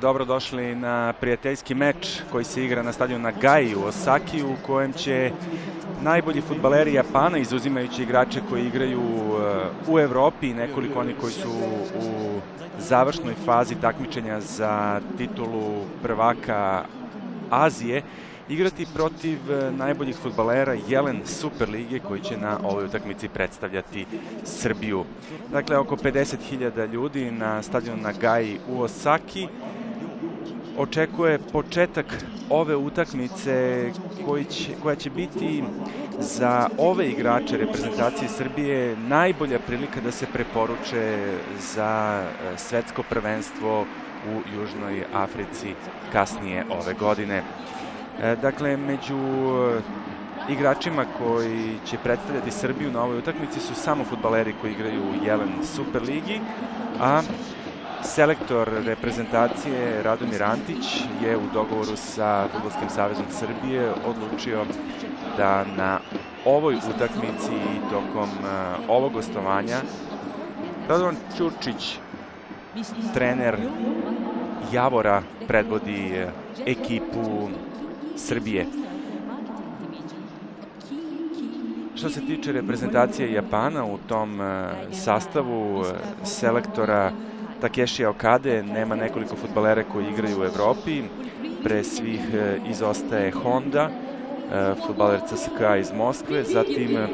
Dobrodošli na prijateljski meč koji se igra na stadionu Nagai u Osaki u kojem će najbolji futbaleri Japana, izuzimajući igrače koji igraju uh, u Evropi i nekoliko oni koji su u završnoj fazi takmičenja za titulu prvaka Azije, igrati protiv uh, najboljih futbalera Jelen Superlige koji će na ovoj utakmici predstavljati Srbiju. Dakle, oko 50.000 ljudi na stadionu Nagai u Osaki očekuje početak ove utakmice koji će, koja će biti za ove igrače reprezentacije Srbije najbolja prilika da se preporuče za e, svetsko prvenstvo u Južnoj Africi kasnije ove godine. E, dakle, među igračima koji će predstavljati Srbiju na ovoj utakmici su samo futbaleri koji igraju u Jelen Superligi, a Selektor reprezentacije Radomir Antić je u dogovoru sa Futbolskim savezom Srbije odlučio da na ovoj utakmici i tokom uh, ovog gostovanja Radovan Ćurčić, trener Javora, predvodi uh, ekipu Srbije. Što se tiče reprezentacije Japana u tom uh, sastavu selektora Takeshi Okade, nema nekoliko futbalera koji igraju u Evropi, pre svih e, izostaje Honda, e, futbaler CSKA iz Moskve, zatim e,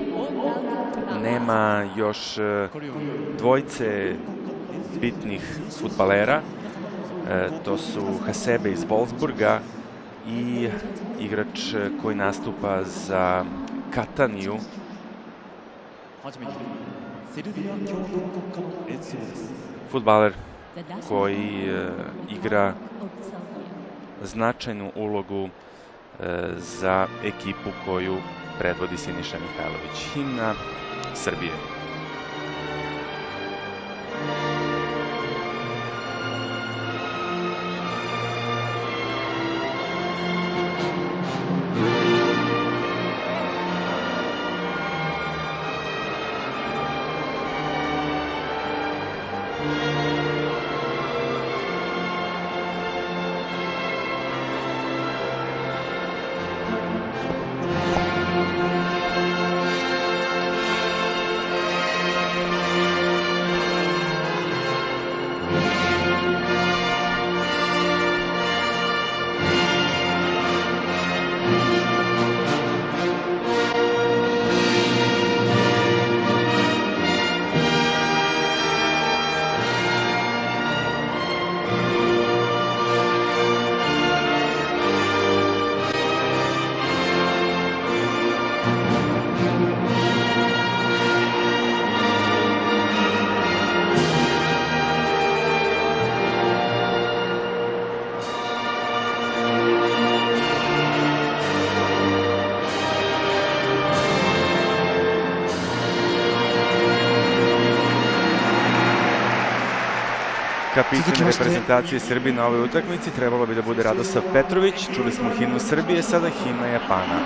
nema još dvojce bitnih futbalera, to su Hasebe iz Wolfsburga i igrač koji nastupa za Kataniju, futbaler koji e, igra značajnu ulogu e, za ekipu koju predvodi Siniša Mihajlović. Himna Srbije. Kapitan reprezentacije Srbije na ovoj utakmici trebalo bi da bude Radosav Petrović. Čuli smo himnu Srbije, sada himna Japana.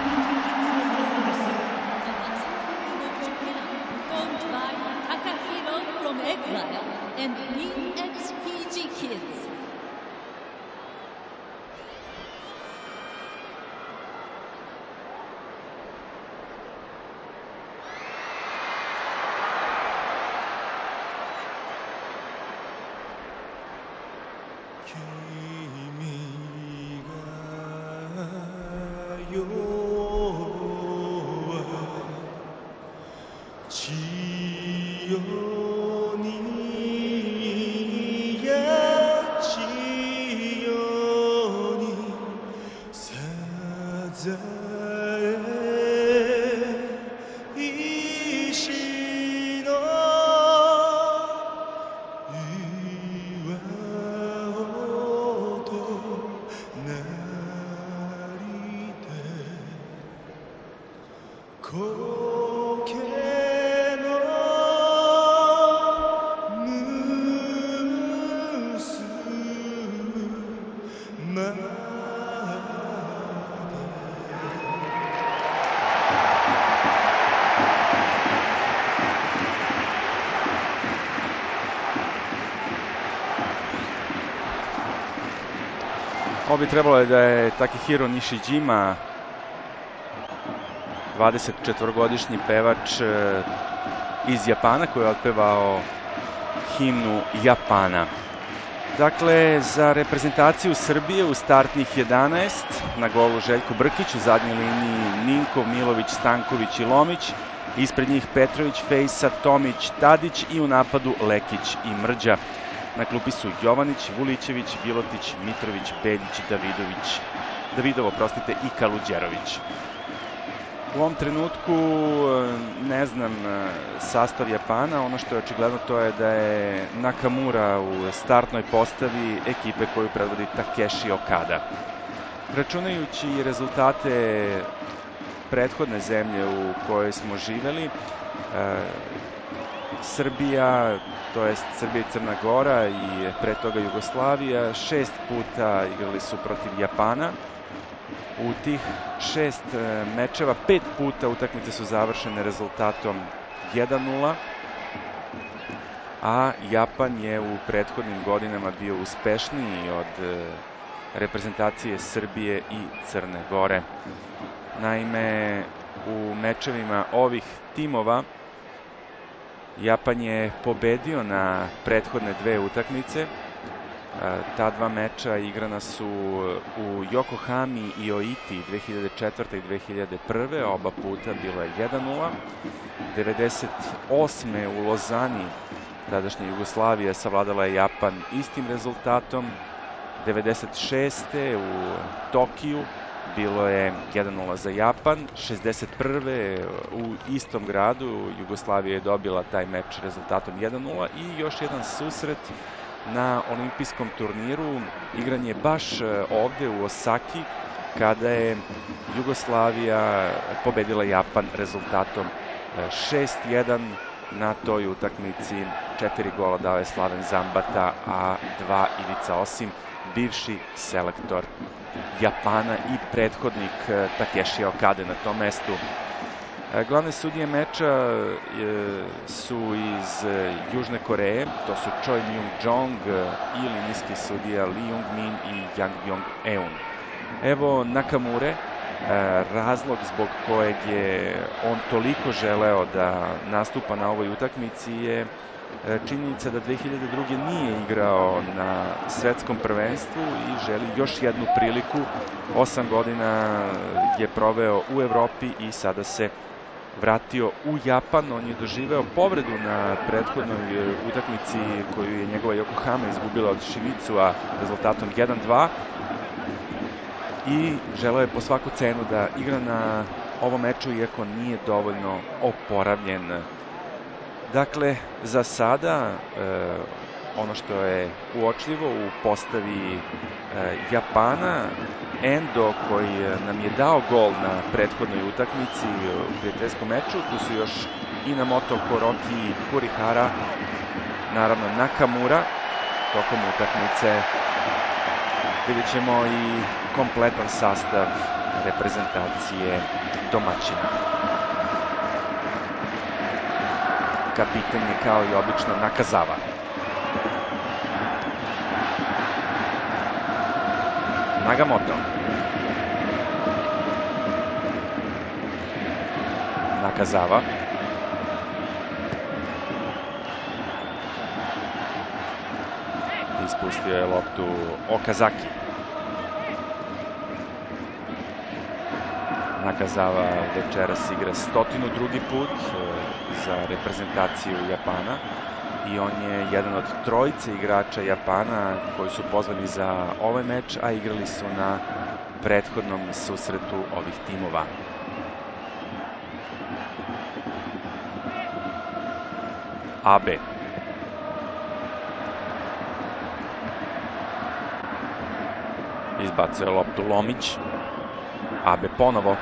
Trebalo da je Takehiro Nishijima, 24-godišnji pevač e, iz Japana koji je otpevao himnu Japana. Dakle, za reprezentaciju Srbije u startnih 11 na golu Željko Brkić, u zadnjoj liniji Ninkov, Milović, Stanković i Lomić, ispred njih Petrović, Fejsa, Tomić, Tadić i u napadu Lekić i Mrđa. Na klupi su Jovanić, Vulićević, Bilotić, Mitrović, Beljić, Davidović, Davidovo, prostite, i Kaluđerović. U ovom trenutku ne znam sastav Japana, ono što je očigledno to je da je Nakamura u startnoj postavi ekipe koju predvodi Takeshi Okada. Računajući rezultate prethodne zemlje u kojoj smo živeli, Srbija, to jest Srbija i Crna Gora i pre toga Jugoslavija, šest puta igrali su protiv Japana. U tih šest e, mečeva, pet puta utakmice su završene rezultatom 1-0, a Japan je u prethodnim godinama bio uspešniji od e, reprezentacije Srbije i Crne Gore. Naime, u mečevima ovih timova Japan je pobedio na prethodne dve utakmice. Ta dva meča igrana su u Yokohami i Oiti 2004. i 2001. Oba puta bilo je 1-0. 98. u Lozani, tadašnja Jugoslavija, savladala je Japan istim rezultatom. 96. u Tokiju bilo je 1-0 za Japan. 61. u istom gradu Jugoslavija je dobila taj meč rezultatom 1-0 i još jedan susret na olimpijskom turniru. Igran je baš e, ovde u Osaki kada je Jugoslavija pobedila Japan rezultatom 6-1 e, na toj utakmici. Četiri gola dao je Slaven Zambata, a dva Ivica Osim, bivši selektor Japana i prethodnik e, Takeshi Okade na tom mestu. E, glavne sudije meča e, su iz Južne Koreje, to su Choi Myung-jong i linijski sudija Lee Jung-min i Yang Byung-eun. Evo Nakamure, razlog zbog kojeg je on toliko želeo da nastupa na ovoj utakmici je činjenica da 2002. nije igrao na svetskom prvenstvu i želi još jednu priliku. Osam godina je proveo u Evropi i sada se vratio u Japan. On je doživeo povredu na prethodnoj e, utakmici koju je njegova Yokohama izgubila od Shimizu-a rezultatom 1-2 i želeo je po svaku cenu da igra na ovom meču iako nije dovoljno oporavljen Dakle, za sada e, ono što je uočljivo u postavi e, Japana, Endo koji nam je dao gol na prethodnoj utakmici u prijateljskom meču, tu su još Inamoto, Koroki i Kurihara, naravno Nakamura, tokom utakmice vidjet ćemo i kompletan sastav reprezentacije domaćina. Kapitan je kao i obično Nakazava. Nagamoto. Nakazava. Ispustio je loptu Okazaki. Nakazawa večeras igra stotinu drugi put za reprezentaciju Japana i on je jedan od trojice igrača Japana koji su pozvani za ovaj meč, a igrali su na prethodnom susretu ovih timova. Abe. Izbacuje loptu Lomić. Abe ponovo.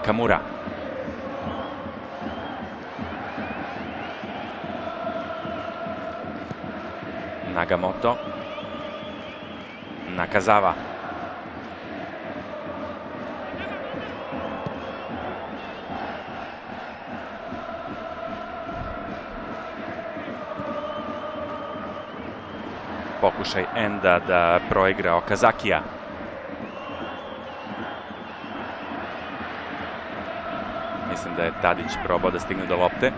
Nakamura. Nagamoto. Nakazawa. Pokušaj Enda da proigra Okazakija. Da je Tadić probao da stigne do lopte.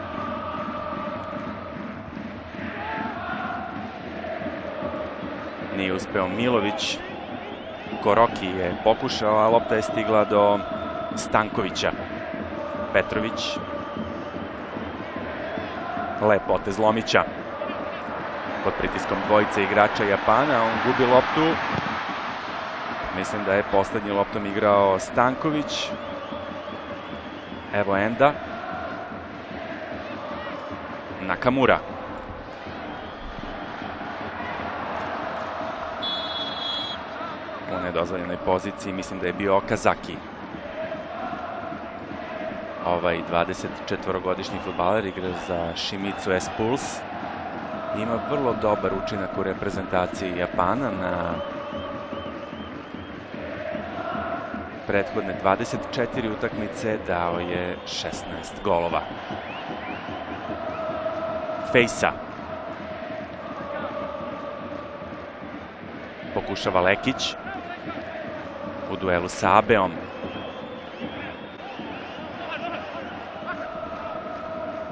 Nije uspeo Milović. Koroki je pokušao, a lopta je stigla do Stankovića. Petrović. Lep potez Lomića. Pod pritiskom dvojice igrača Japana, on gubi loptu. Mislim da je poslednji loptom igrao Stanković. Evo Enda. Nakamura. U nedozvoljenoj poziciji mislim da je bio Okazaki. Ovaj 24-godišnji futbaler igra za Shimizu S-Pulse. Ima vrlo dobar učinak u reprezentaciji Japana na prethodne 24 utakmice dao je 16 golova. Fejsa. Pokušava Lekić u duelu sa Abeom.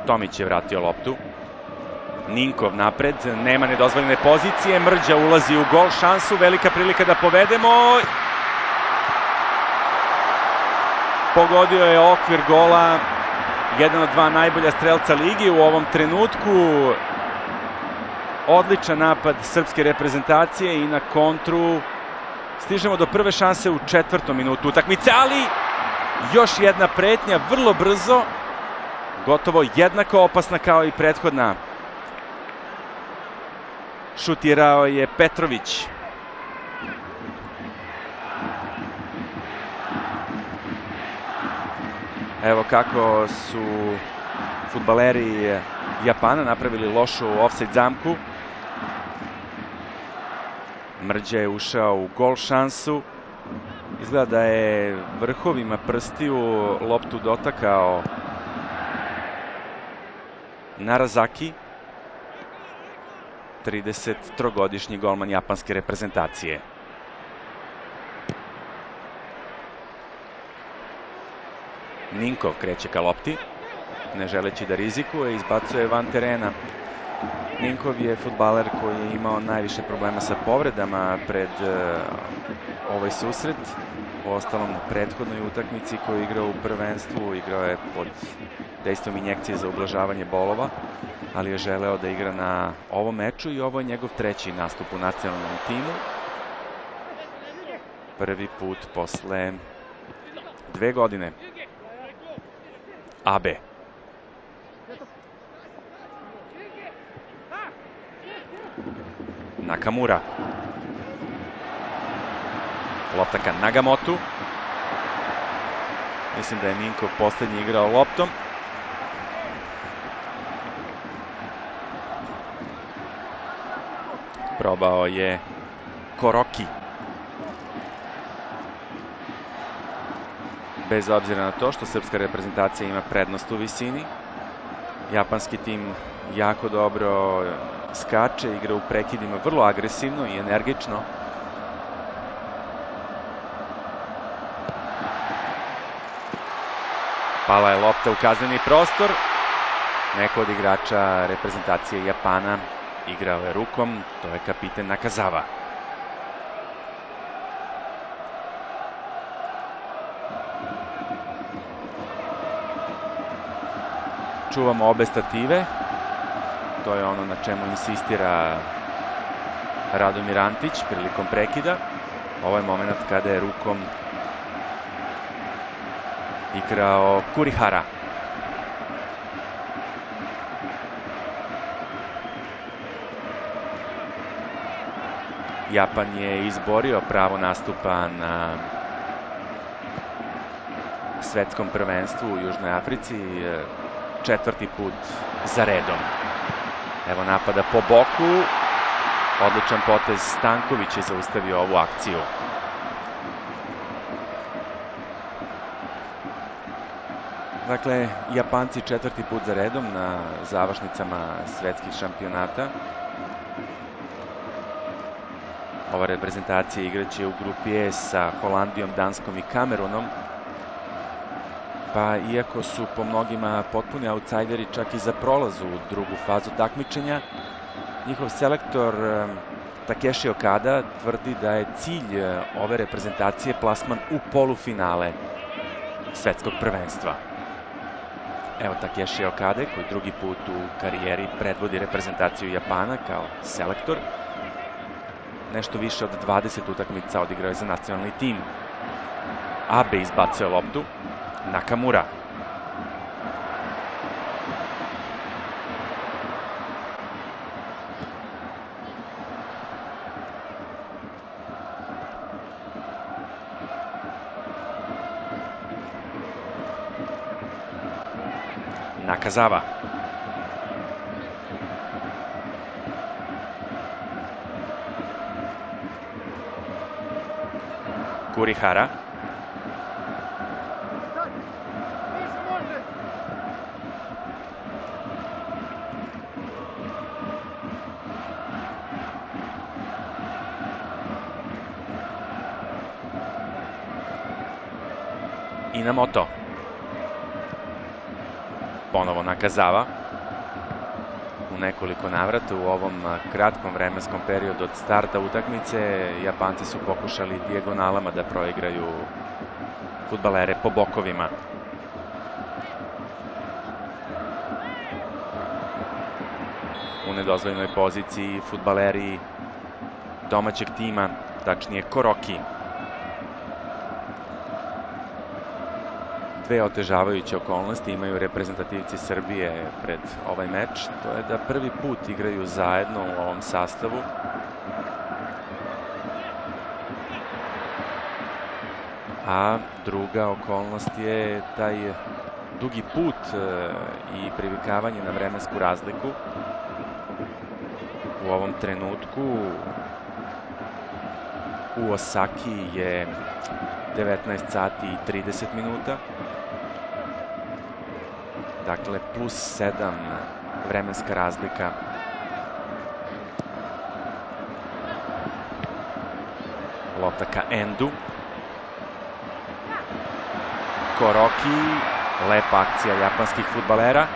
Tomić je vratio loptu. Ninkov napred, nema nedozvoljene pozicije, Mrđa ulazi u gol, šansu, velika prilika da povedemo pogodio je okvir gola, jedan od dva najbolja strelca ligi u ovom trenutku. Odličan napad srpske reprezentacije i na kontru stižemo do prve šanse u četvrtom minutu utakmice, ali još jedna pretnja vrlo brzo, gotovo jednako opasna kao i prethodna. Šutirao je Petrović. Evo kako su futbaleri Japana napravili lošu offside zamku. Mrđa je ušao u gol šansu. Izgleda da je vrhovima prstiju loptu dotakao Narazaki, 33-godišnji golman japanske reprezentacije. Ninkov kreće ka lopti, ne želeći da rizikuje, izbacuje van terena. Ninkov je futbaler koji je imao najviše problema sa povredama pred uh, ovaj susret. U ostalom, na prethodnoj utakmici koju je igrao u prvenstvu, igrao je pod dejstvom injekcije za ublažavanje bolova, ali je želeo da igra na ovom meču i ovo je njegov treći nastup u nacionalnom timu. Prvi put posle dve godine. Abe. Nakamura. Lopta ka Nagamotu. Mislim da je Ninko poslednji igrao loptom. Probao je Koroki. Bez obzira na to što srpska reprezentacija ima prednost u visini. Japanski tim jako dobro skače, igra u prekidima vrlo agresivno i energično. Pala je lopta u kazneni prostor. Neko od igrača reprezentacije Japana igrao je rukom, to je kapiten Nakazawa. Čuvamo obe stative. To je ono na čemu insistira Radomir Antić prilikom prekida. Ovo je moment kada je rukom igrao Kurihara. Japan je izborio pravo nastupa na svetskom prvenstvu u Južnoj Africi četvrti put za redom. Evo napada po boku. Odličan potez Stanković je zaustavio ovu akciju. Dakle, Japanci četvrti put za redom na završnicama svetskih šampionata. Ova reprezentacija igraće u grupi E sa Holandijom, Danskom i Kamerunom. Pa iako su po mnogima potpuni outsideri čak i za prolaz u drugu fazu takmičenja, njihov selektor Takeshi Okada tvrdi da je cilj ove reprezentacije plasman u polufinale svetskog prvenstva. Evo Takeshi Okade koji drugi put u karijeri predvodi reprezentaciju Japana kao selektor. Nešto više od 20 utakmica odigrao je za nacionalni tim. Abe izbacuje loptu. Nakamura. Nakazawa. Kurihara. Inamoto. Ponovo Nakazava. U nekoliko navrata u ovom kratkom vremenskom periodu od starta utakmice Japanci su pokušali dijagonalama da proigraju futbalere po bokovima. U nedozvoljnoj poziciji futbaleri domaćeg tima, tačnije Koroki. Dve otežavajuće okolnosti imaju reprezentativci Srbije pred ovaj meč. To je da prvi put igraju zajedno u ovom sastavu. A druga okolnost je taj dugi put e, i privikavanje na vremensku razliku. U ovom trenutku u Osaki je 19 sati i 30 minuta. Dakle, plus 7 vremenska razlika. Lopta ka Endu. Koroki, lepa akcija japanskih futbalera.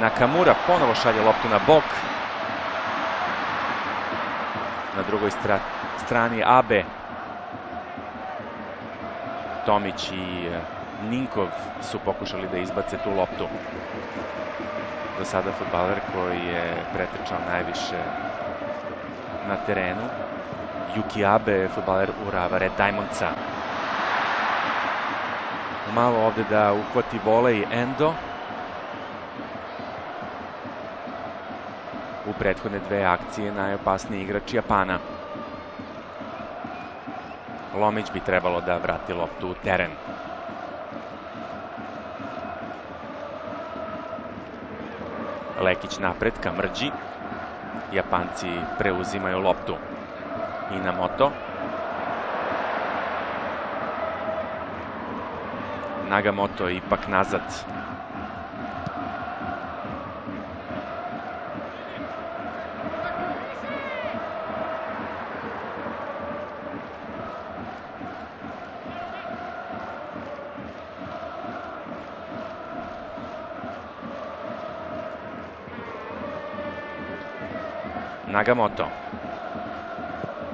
Nakamura ponovo šalje loptu na bok. Na drugoj stra strani Abe. Tomić i Ninkov su pokušali da izbace tu loptu. Do sada futbaler koji je pretrčao najviše na terenu. Yuki Abe, futbaler Urava Red Diamondsa. Malo ovde da uhvati volej Endo. U prethodne dve akcije najopasniji igrač Japana. Lomić bi trebalo da vrati loptu u teren. Lekić napred ka Mrđi. Japanci preuzimaju loptu. Inamoto. Nagamoto ipak nazad. Nagamoto.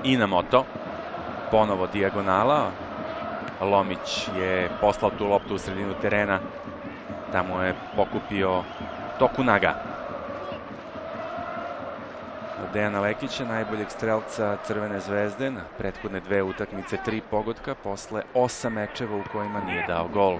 Inamoto. Ponovo dijagonala. Lomić je poslao tu loptu u sredinu terena. Tamo je pokupio Tokunaga. Dejana Lekića, najboljeg strelca Crvene zvezde na prethodne dve utakmice, tri pogotka posle osam mečeva u kojima nije dao gol.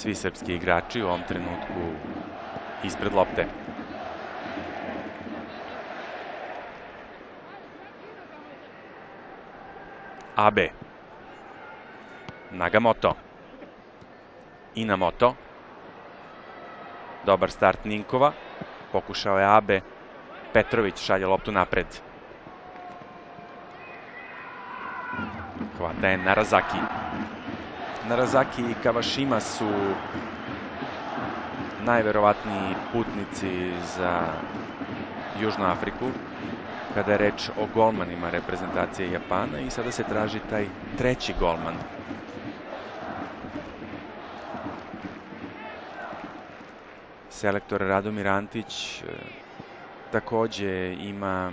Svi srpski igrači u ovom trenutku ispred lopte. Abe. Nagamoto. Inamoto. Dobar start Ninkova. Pokušao je Abe. Petrović šalje loptu napred. Hvata je Narazaki. Narazaki i Kawashima su najverovatniji putnici za Južnu Afriku kada je reč o golmanima reprezentacije Japana i sada se traži taj treći golman. Selektor Radomir Antić e, takođe ima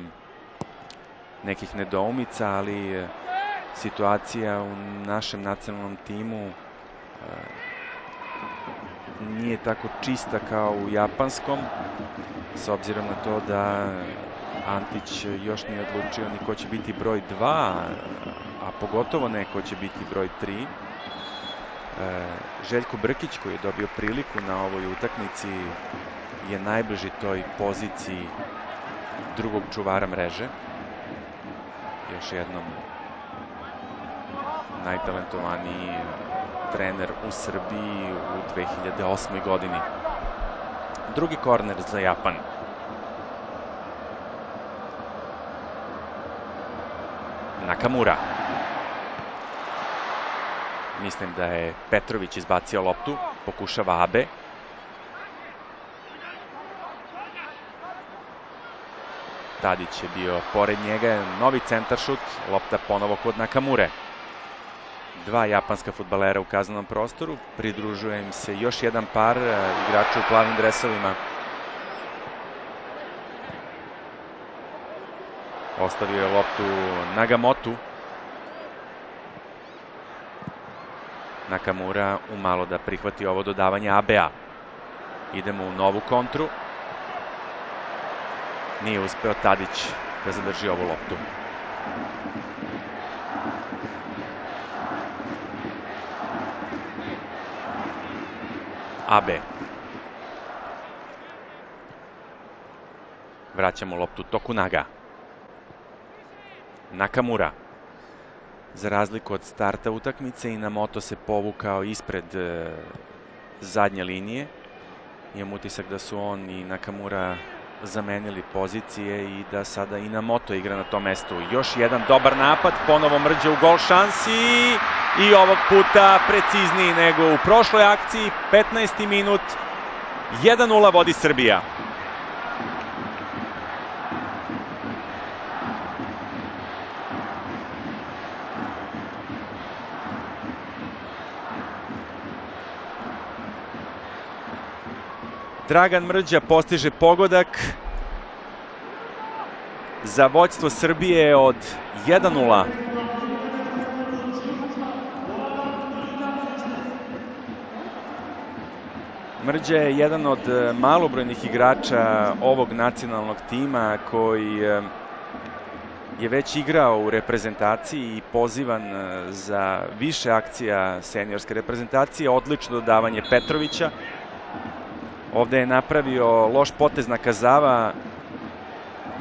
nekih nedoumica, ali e, situacija u našem nacionalnom timu e, nije tako čista kao u japanskom, s obzirom na to da Antić još nije odlučio ni ko će biti broj 2, a pogotovo ne ko će biti broj 3. E, Željko Brkić koji je dobio priliku na ovoj utakmici je najbliži toj poziciji drugog čuvara mreže. Još jednom najtalentovaniji trener u Srbiji u 2008. godini. Drugi korner za Japan. Nakamura. Mislim da je Petrović izbacio loptu. Pokušava Abe. Tadić je bio pored njega. Novi centaršut. Lopta ponovo kod Nakamure. Dva japanska futbalera u kaznenom prostoru. Pridružuje im se još jedan par e, igrača u plavim dresovima. Ostavio je loptu Nagamotu. Nakamura umalo da prihvati ovo dodavanje ABA. Idemo u novu kontru. Nije uspeo Tadić da zadrži ovu loptu. Abe. Vraćamo loptu Tokunaga. Nakamura. Za razliku od starta utakmice, i na moto se povukao ispred e, zadnje linije. Imam utisak da su on i Nakamura zamenili pozicije i da sada i na moto igra na tom mestu. Još jedan dobar napad, ponovo mrđe u gol šansi i ovog puta precizniji nego u prošloj akciji. 15. minut, 1-0 vodi Srbija. Dragan Mrđa postiže pogodak za vođstvo Srbije od 1-0. Mrđa je jedan od e, malobrojnih igrača ovog nacionalnog tima koji e, je već igrao u reprezentaciji i pozivan e, za više akcija seniorske reprezentacije. Odlično dodavanje Petrovića. Ovde je napravio loš potez na Kazava,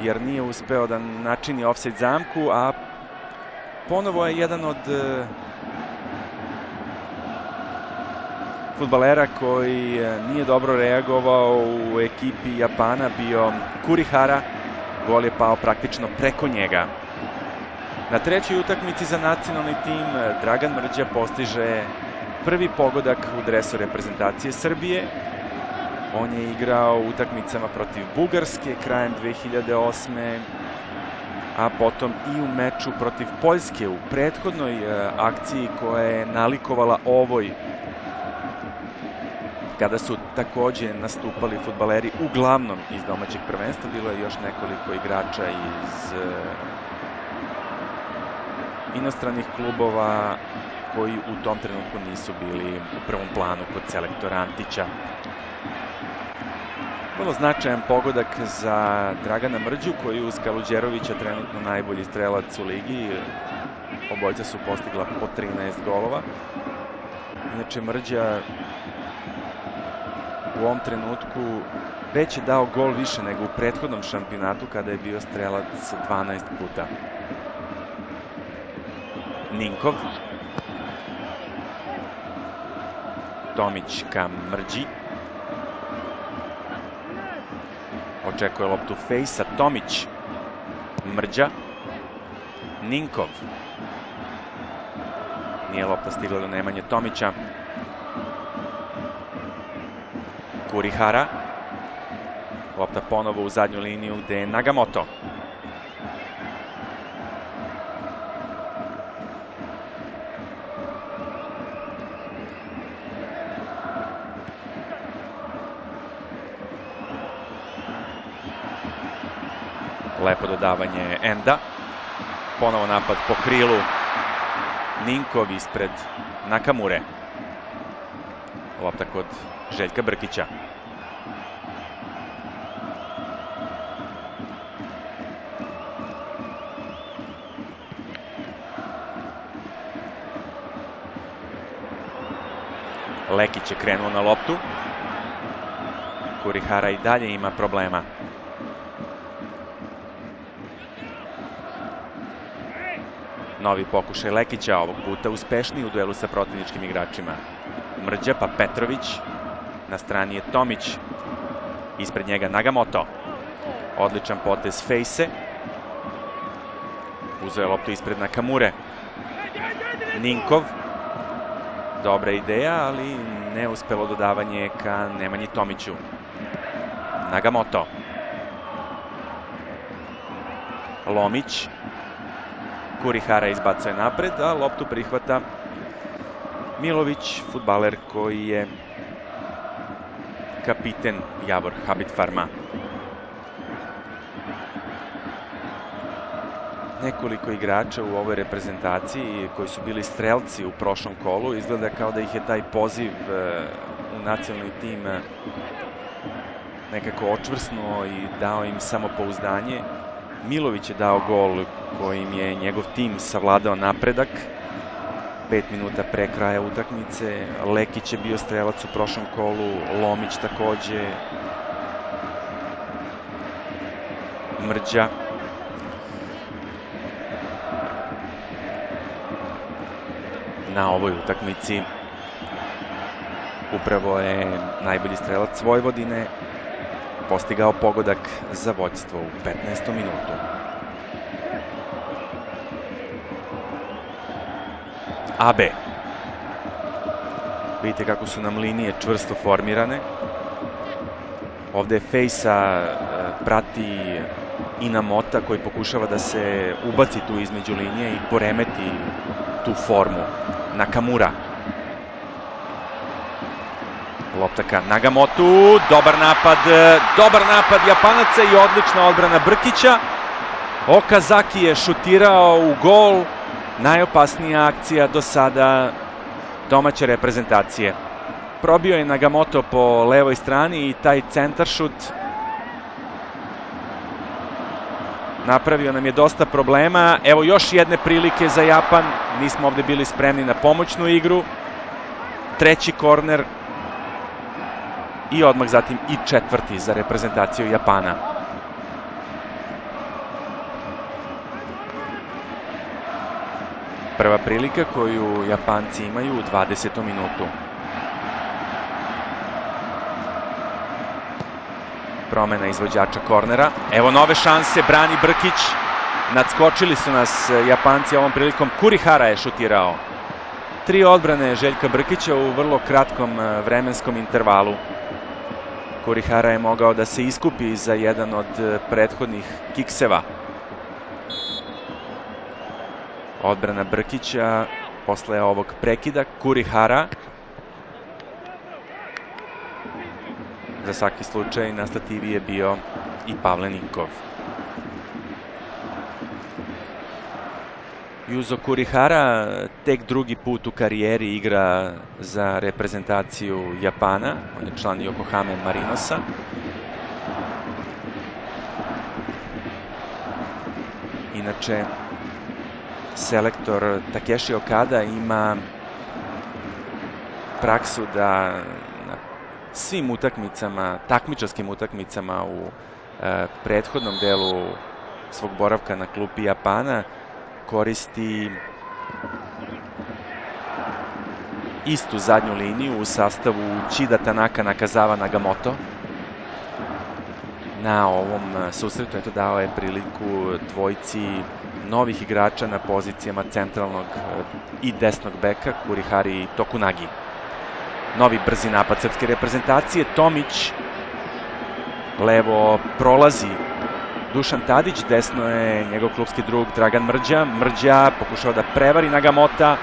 jer nije uspeo da načini offside zamku, a ponovo je jedan od e, futbalera koji e, nije dobro reagovao u ekipi Japana, bio Kurihara, gol je pao praktično preko njega. Na trećoj utakmici za nacionalni tim Dragan Mrđa postiže prvi pogodak u dresu reprezentacije Srbije, On je igrao utakmicama protiv Bugarske krajem 2008. a potom i u meču protiv Poljske u prethodnoj e, akciji koja je nalikovala ovoj kada su takođe nastupali futbaleri uglavnom iz domaćeg prvenstva. Bilo je još nekoliko igrača iz e, inostranih klubova koji u tom trenutku nisu bili u prvom planu kod selektora Antića. Vrlo značajan pogodak za Dragana Mrđu, koji uz Kaluđerovića trenutno najbolji strelac u ligi. Obojca su postigla po 13 golova. Inače, Mrđa u ovom trenutku već je dao gol više nego u prethodnom šampionatu kada je bio strelac 12 puta. Ninkov. Tomić ka Mrđi. Očekuje loptu Fejsa. Tomić. Mrđa. Ninkov. Nije lopta stigla do Nemanje Tomića. Kurihara. Lopta ponovo u zadnju liniju gde je Nagamoto. Lepo dodavanje Enda. Ponovo napad po krilu. Ninkov ispred Nakamure. Lopta kod Željka Brkića. Lekić je krenuo na loptu. Kurihara i dalje ima problema. Novi pokušaj Lekića, ovog puta uspešniji u duelu sa protivničkim igračima. Mrđa pa Petrović, na strani je Tomić, ispred njega Nagamoto. Odličan potez Fejse. Uzeo je loptu ispred Nakamure. Ninkov. Dobra ideja, ali neuspelo dodavanje ka Nemanji Tomiću. Nagamoto. Lomić. Kurihara izbacuje napred, a loptu prihvata Milović, futbaler koji je kapiten Javor Habit Farma. Nekoliko igrača u ovoj reprezentaciji koji su bili strelci u prošlom kolu, izgleda kao da ih je taj poziv e, u nacionalni tim e, nekako očvrsnuo i dao im samopouzdanje. Milović je dao gol kojim je njegov tim savladao napredak. Pet minuta pre kraja utakmice. Lekić je bio strelac u prošlom kolu, Lomić takođe. Mrđa. Na ovoj utakmici upravo je najbolji strelac Vojvodine postigao pogodak za vođstvo u 15. minutu. AB. Vidite kako su nam linije čvrsto formirane. Ovde Fejsa e, prati Inamota koji pokušava da se ubaci tu između linije i poremeti tu formu. Nakamura Lopta ka Nagamotu, dobar napad, dobar napad Japanaca i odlična odbrana Brkića. Okazaki je šutirao u gol, najopasnija akcija do sada domaće reprezentacije. Probio je Nagamoto po levoj strani i taj centar šut napravio nam je dosta problema. Evo još jedne prilike za Japan, nismo ovde bili spremni na pomoćnu igru. Treći korner i odmah zatim i četvrti za reprezentaciju Japana. Prva prilika koju Japanci imaju u 20. minutu. Promena izvođača kornera. Evo nove šanse, brani Brkić. Nadskočili su nas Japanci ovom prilikom. Kurihara je šutirao. Tri odbrane Željka Brkića u vrlo kratkom eh, vremenskom intervalu. Kurihara je mogao da se iskupi za jedan od eh, prethodnih kikseva. Odbrana Brkića posle ovog prekida. Kurihara. Za svaki slučaj na stativi je bio i Pavle Ninkov. Juzo Kurihara tek drugi put u karijeri igra za reprezentaciju Japana. On je član Yokohame Marinosa. Inače, selektor Takeshi Okada ima praksu da na svim utakmicama, takmičarskim utakmicama u e, prethodnom delu svog boravka na klupi Japana koristi istu zadnju liniju u sastavu Čida Tanaka Nakazawa Nagamoto. Na ovom susretu eto dao je priliku dvojci novih igrača na pozicijama centralnog i desnog beka Kurihari i Tokunagi. Novi brzi napad srpske reprezentacije, Tomić levo prolazi Dušan Tadić, desno je njegov klubski drug Dragan Mrđa. Mrđa pokušao da prevari Nagamota,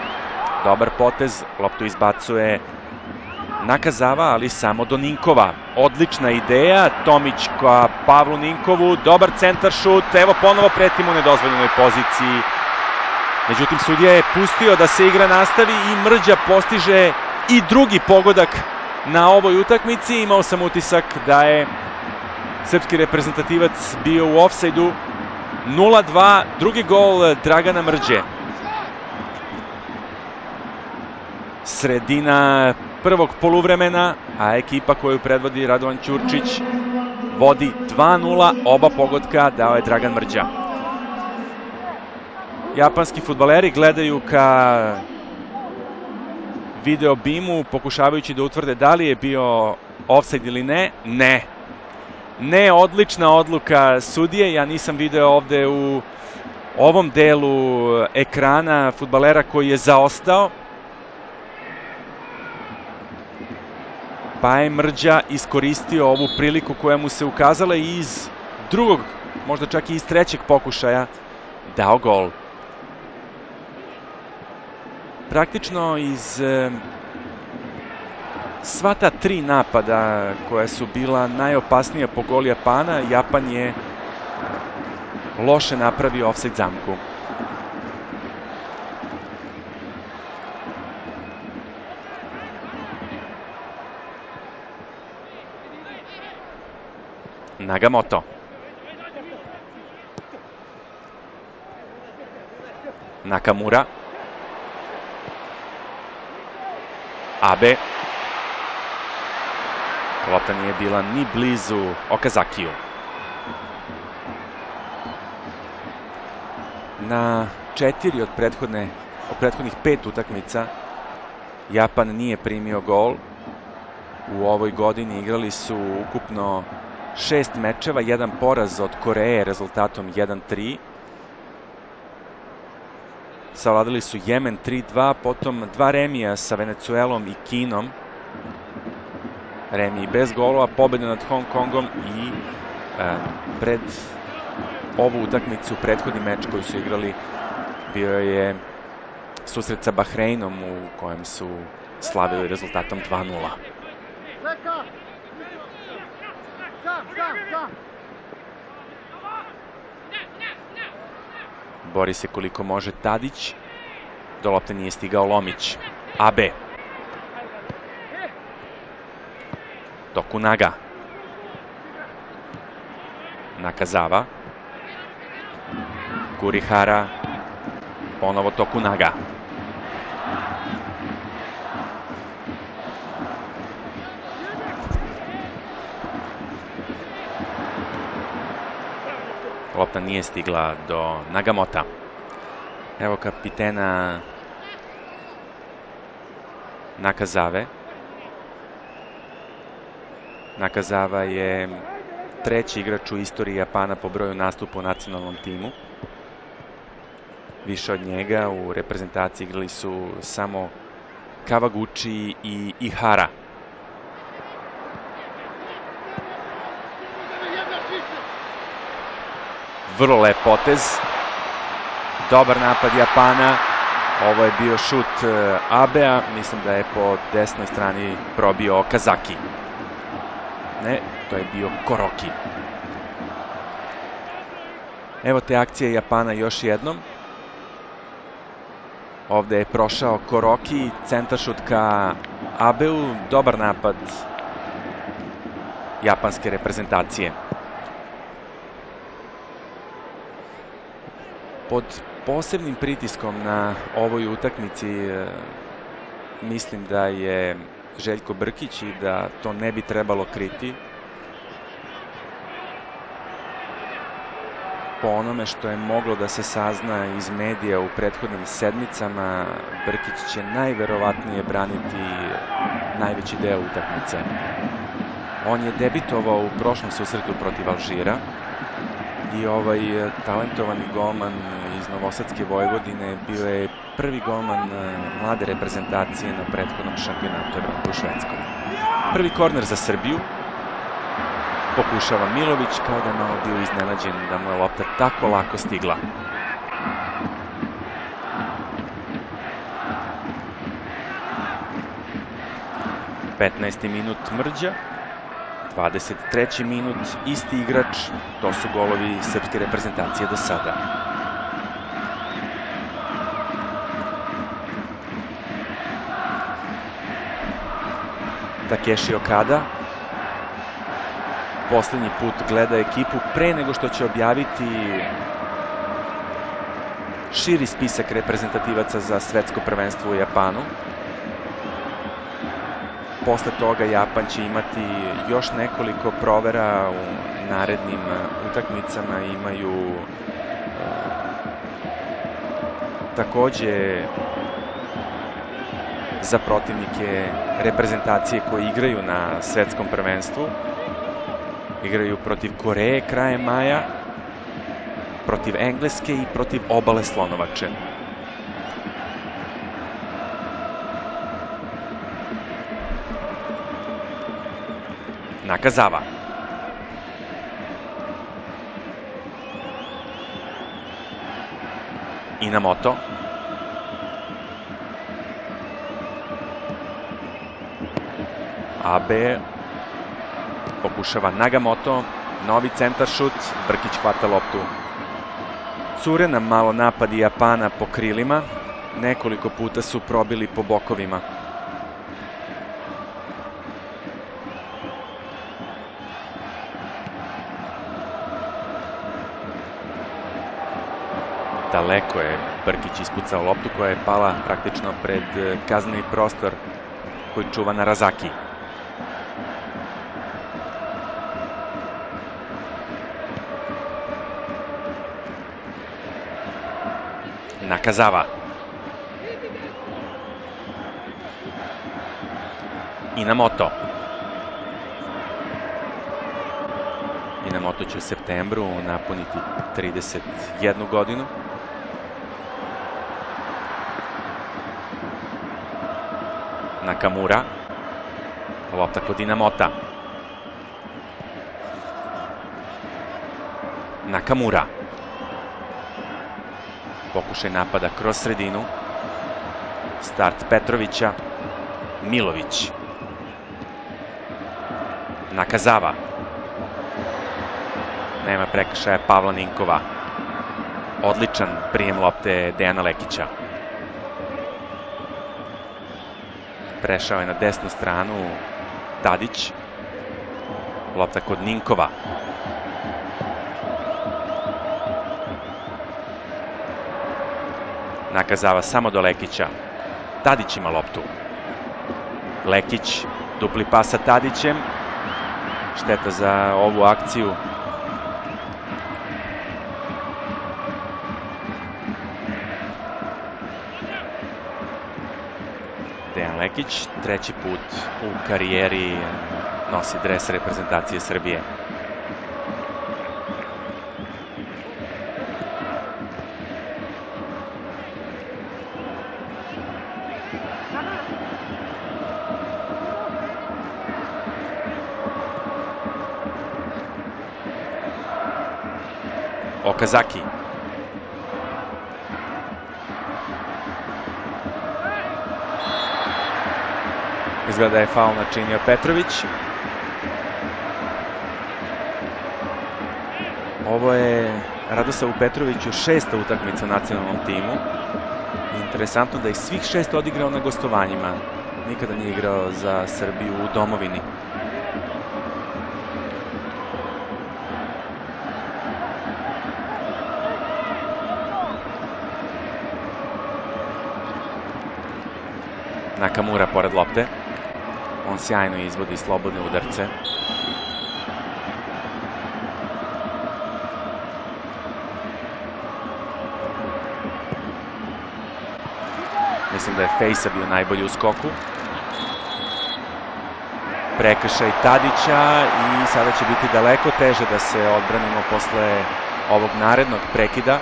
dobar potez, loptu izbacuje Nakazava, ali samo do Ninkova. Odlična ideja, Tomić ka Pavlu Ninkovu, dobar centar šut, evo ponovo pretim u nedozvoljenoj poziciji. Međutim, sudija je pustio da se igra nastavi i Mrđa postiže i drugi pogodak na ovoj utakmici. Imao sam utisak da je srpski reprezentativac bio u ofsajdu. 0-2, drugi gol Dragana Mrđe. Sredina prvog poluvremena, a ekipa koju predvodi Radovan Ćurčić vodi 2-0, oba pogotka dao je Dragan Mrđa. Japanski futbaleri gledaju ka video bimu, pokušavajući da utvrde da li je bio offside ili ne. Ne. Ne, odlična odluka sudije. Ja nisam video ovde u ovom delu ekrana futbalera koji je zaostao. Pa je Mrđa iskoristio ovu priliku koja mu se ukazala i iz drugog, možda čak i iz trećeg pokušaja, dao gol. Praktično iz e, sva ta tri napada koja su bila najopasnija po gol Japana, Japan je loše napravio offside zamku. Nagamoto. Nakamura. Abe. Lopta nije bila ni blizu Okazakiju. Na četiri od prethodne, od prethodnih pet utakmica Japan nije primio gol. U ovoj godini igrali su ukupno šest mečeva, jedan poraz od Koreje rezultatom 1-3. Savladali su Jemen 3-2, potom dva remija sa Venecuelom i Kinom. Remi bez golova, pobjeda nad Hong Kongom i e, pred ovu utakmicu, prethodni meč koji su igrali, bio je susret sa Bahreinom u kojem su slavili rezultatom 2-0. Bori se koliko može Tadić. Do lopte nije stigao Lomić. Abe. Tokunaga. Nakazava. Kurihara. Ponovo Tokunaga. Lopta nije stigla do Nagamota. Evo kapitena Nakazave. Nakazava je treći igrač u istoriji Japana po broju nastupa u nacionalnom timu. Više od njega u reprezentaciji igrali su samo Kawaguchi i Ihara. Vrlo lep potez. Dobar napad Japana. Ovo je bio šut e, Abea. Mislim da je po desnoj strani probio Kazaki. Ne, to je bio Koroki. Evo te akcije Japana još jednom. Ovde je prošao Koroki, centaršut ka Abeu, dobar napad japanske reprezentacije. Pod posebnim pritiskom na ovoj utakmici e, mislim da je Željko Brkić i da to ne bi trebalo kriti. po onome što je moglo da se sazna iz medija u prethodnim sedmicama, Brkić će najverovatnije braniti najveći deo utakmice. On je debitovao u prošlom susretu protiv Alžira i ovaj talentovani golman iz Novosadske Vojvodine bio je prvi golman mlade reprezentacije na prethodnom šampionatu Evrope u Švedskoj. Prvi korner za Srbiju, Pokušava Milović, kao da malo bio iznenađen da mu je lopta tako lako stigla. Petnaesti minut Mrđa, 23. minut, isti igrač, to su golovi srpske reprezentacije do sada. Takeshi Okada, poslednji put gleda ekipu pre nego što će objaviti širi spisak reprezentativaca za svetsko prvenstvo u Japanu. Posle toga Japan će imati još nekoliko provera u narednim utakmicama. Imaju e, takođe za protivnike reprezentacije koji igraju na svetskom prvenstvu. Igraju protiv Koreje krajem maja, protiv Engleske i protiv obale Slonovače. Nakazava. Inamoto. Abe Pokušava Nagamoto, novi centar šut, Brkić hvata loptu. Cure nam malo napadi Japana po krilima, nekoliko puta su probili po bokovima. Daleko je Brkić ispucao loptu koja je pala praktično pred kazneni prostor koji čuva na Razaki. Nakazawa. Inamoto. Inamoto će u septembru napuniti 31 godinu. Nakamura. Lopta kod Inamota. Nakamura. Pokušaj napada kroz sredinu. Start Petrovića. Milović. Nakazava. Nema prekršaja Pavla Ninkova. Odličan prijem lopte Dejana Lekića. Prešao je na desnu stranu Tadić. Lopta kod Ninkova. Nakazava samo do Lekića. Tadić ima loptu. Lekić, dupli pas sa Tadićem. Šteta za ovu akciju. Lekić, treći put u karijeri nosi dres reprezentacije Srbije. Okazaki. Izgleda je faul načinio Petrović. Ovo je Radosavu Petroviću šesta utakmica u nacionalnom timu. Interesantno da je svih šest odigrao na gostovanjima. Nikada nije igrao za Srbiju u domovini. Nakamura pored lopte on sjajno izvodi slobodne udarce. Mislim da je Fejsa bio najbolji u skoku. Prekršaj Tadića i sada će biti daleko teže da se odbranimo posle ovog narednog prekida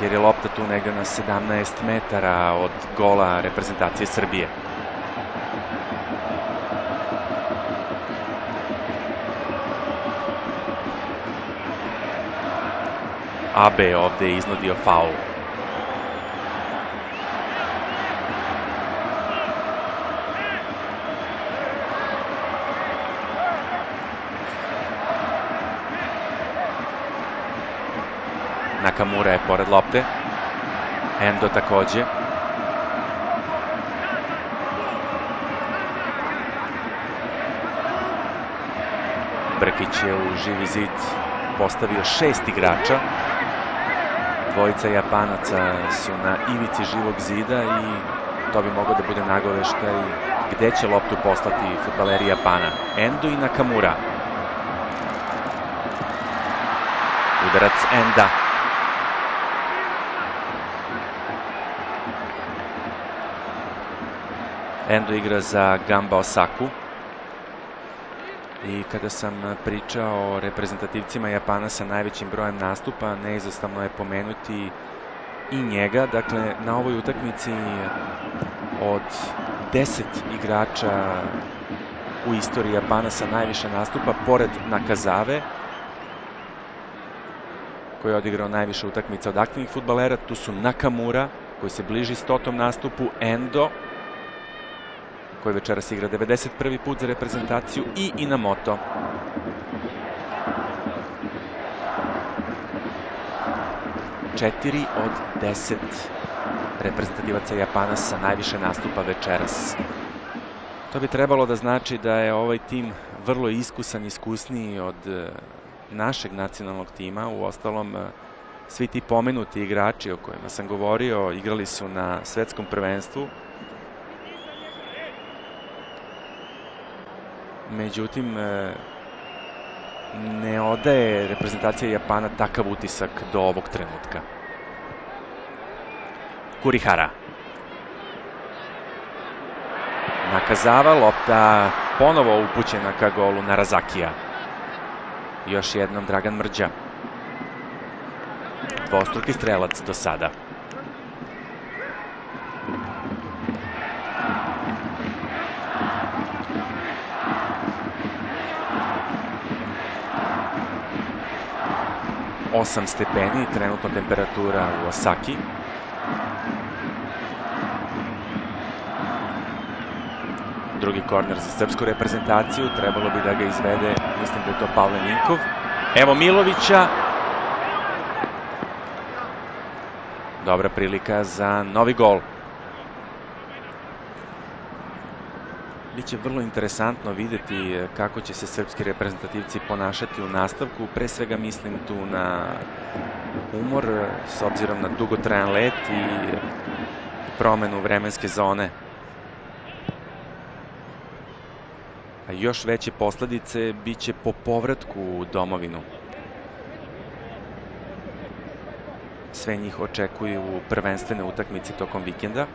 jer je lopta tu negde na 17 metara od gola reprezentacije Srbije. Abe ovde iznudio faul. Nakamura je pored lopte. Endo takođe. Brkić je u živi zid postavio šest igrača. Dvojica Japanaca su na ivici živog zida i to bi moglo da bude nagoveštaj gde će loptu poslati futbaleri Japana. Endo i Nakamura. Udarac Enda. Endo igra za Gamba Osaku. Kada sam pričao o reprezentativcima Japana sa najvećim brojem nastupa, neizostavno je pomenuti i njega. Dakle, na ovoj utakmici od 10 igrača u istoriji Japana sa najviše nastupa, pored Nakazave, koji je odigrao najviše utakmica od aktivnih futbalera, tu su Nakamura, koji se bliži stotom nastupu, Endo, koji večeras igra 91. put za reprezentaciju i Inamoto. Četiri od deset reprezentativaca Japana sa najviše nastupa večeras. To bi trebalo da znači da je ovaj tim vrlo iskusan, iskusniji od e, našeg nacionalnog tima. U ostalom, e, svi ti pomenuti igrači o kojima sam govorio igrali su na svetskom prvenstvu međutim e, ne odaje reprezentacija Japana takav utisak do ovog trenutka. Kurihara. Nakazava, lopta ponovo upućena ka golu Narazakija. Još jednom Dragan Mrđa. Dvostruki strelac do sada. 8 stepeni, trenutno temperatura u Osaki. Drugi korner za srpsku reprezentaciju, trebalo bi da ga izvede, mislim da je to Pavle Ninkov. Evo Milovića. Dobra prilika za novi gol. Biće vrlo interesantno videti e, kako će se srpski reprezentativci ponašati u nastavku. Pre svega mislim tu na umor e, s obzirom na dugotrajan let i promenu vremenske zone. A još veće posledice biće po povratku u domovinu. Sve njih očekuju prvenstvene utakmice tokom vikenda.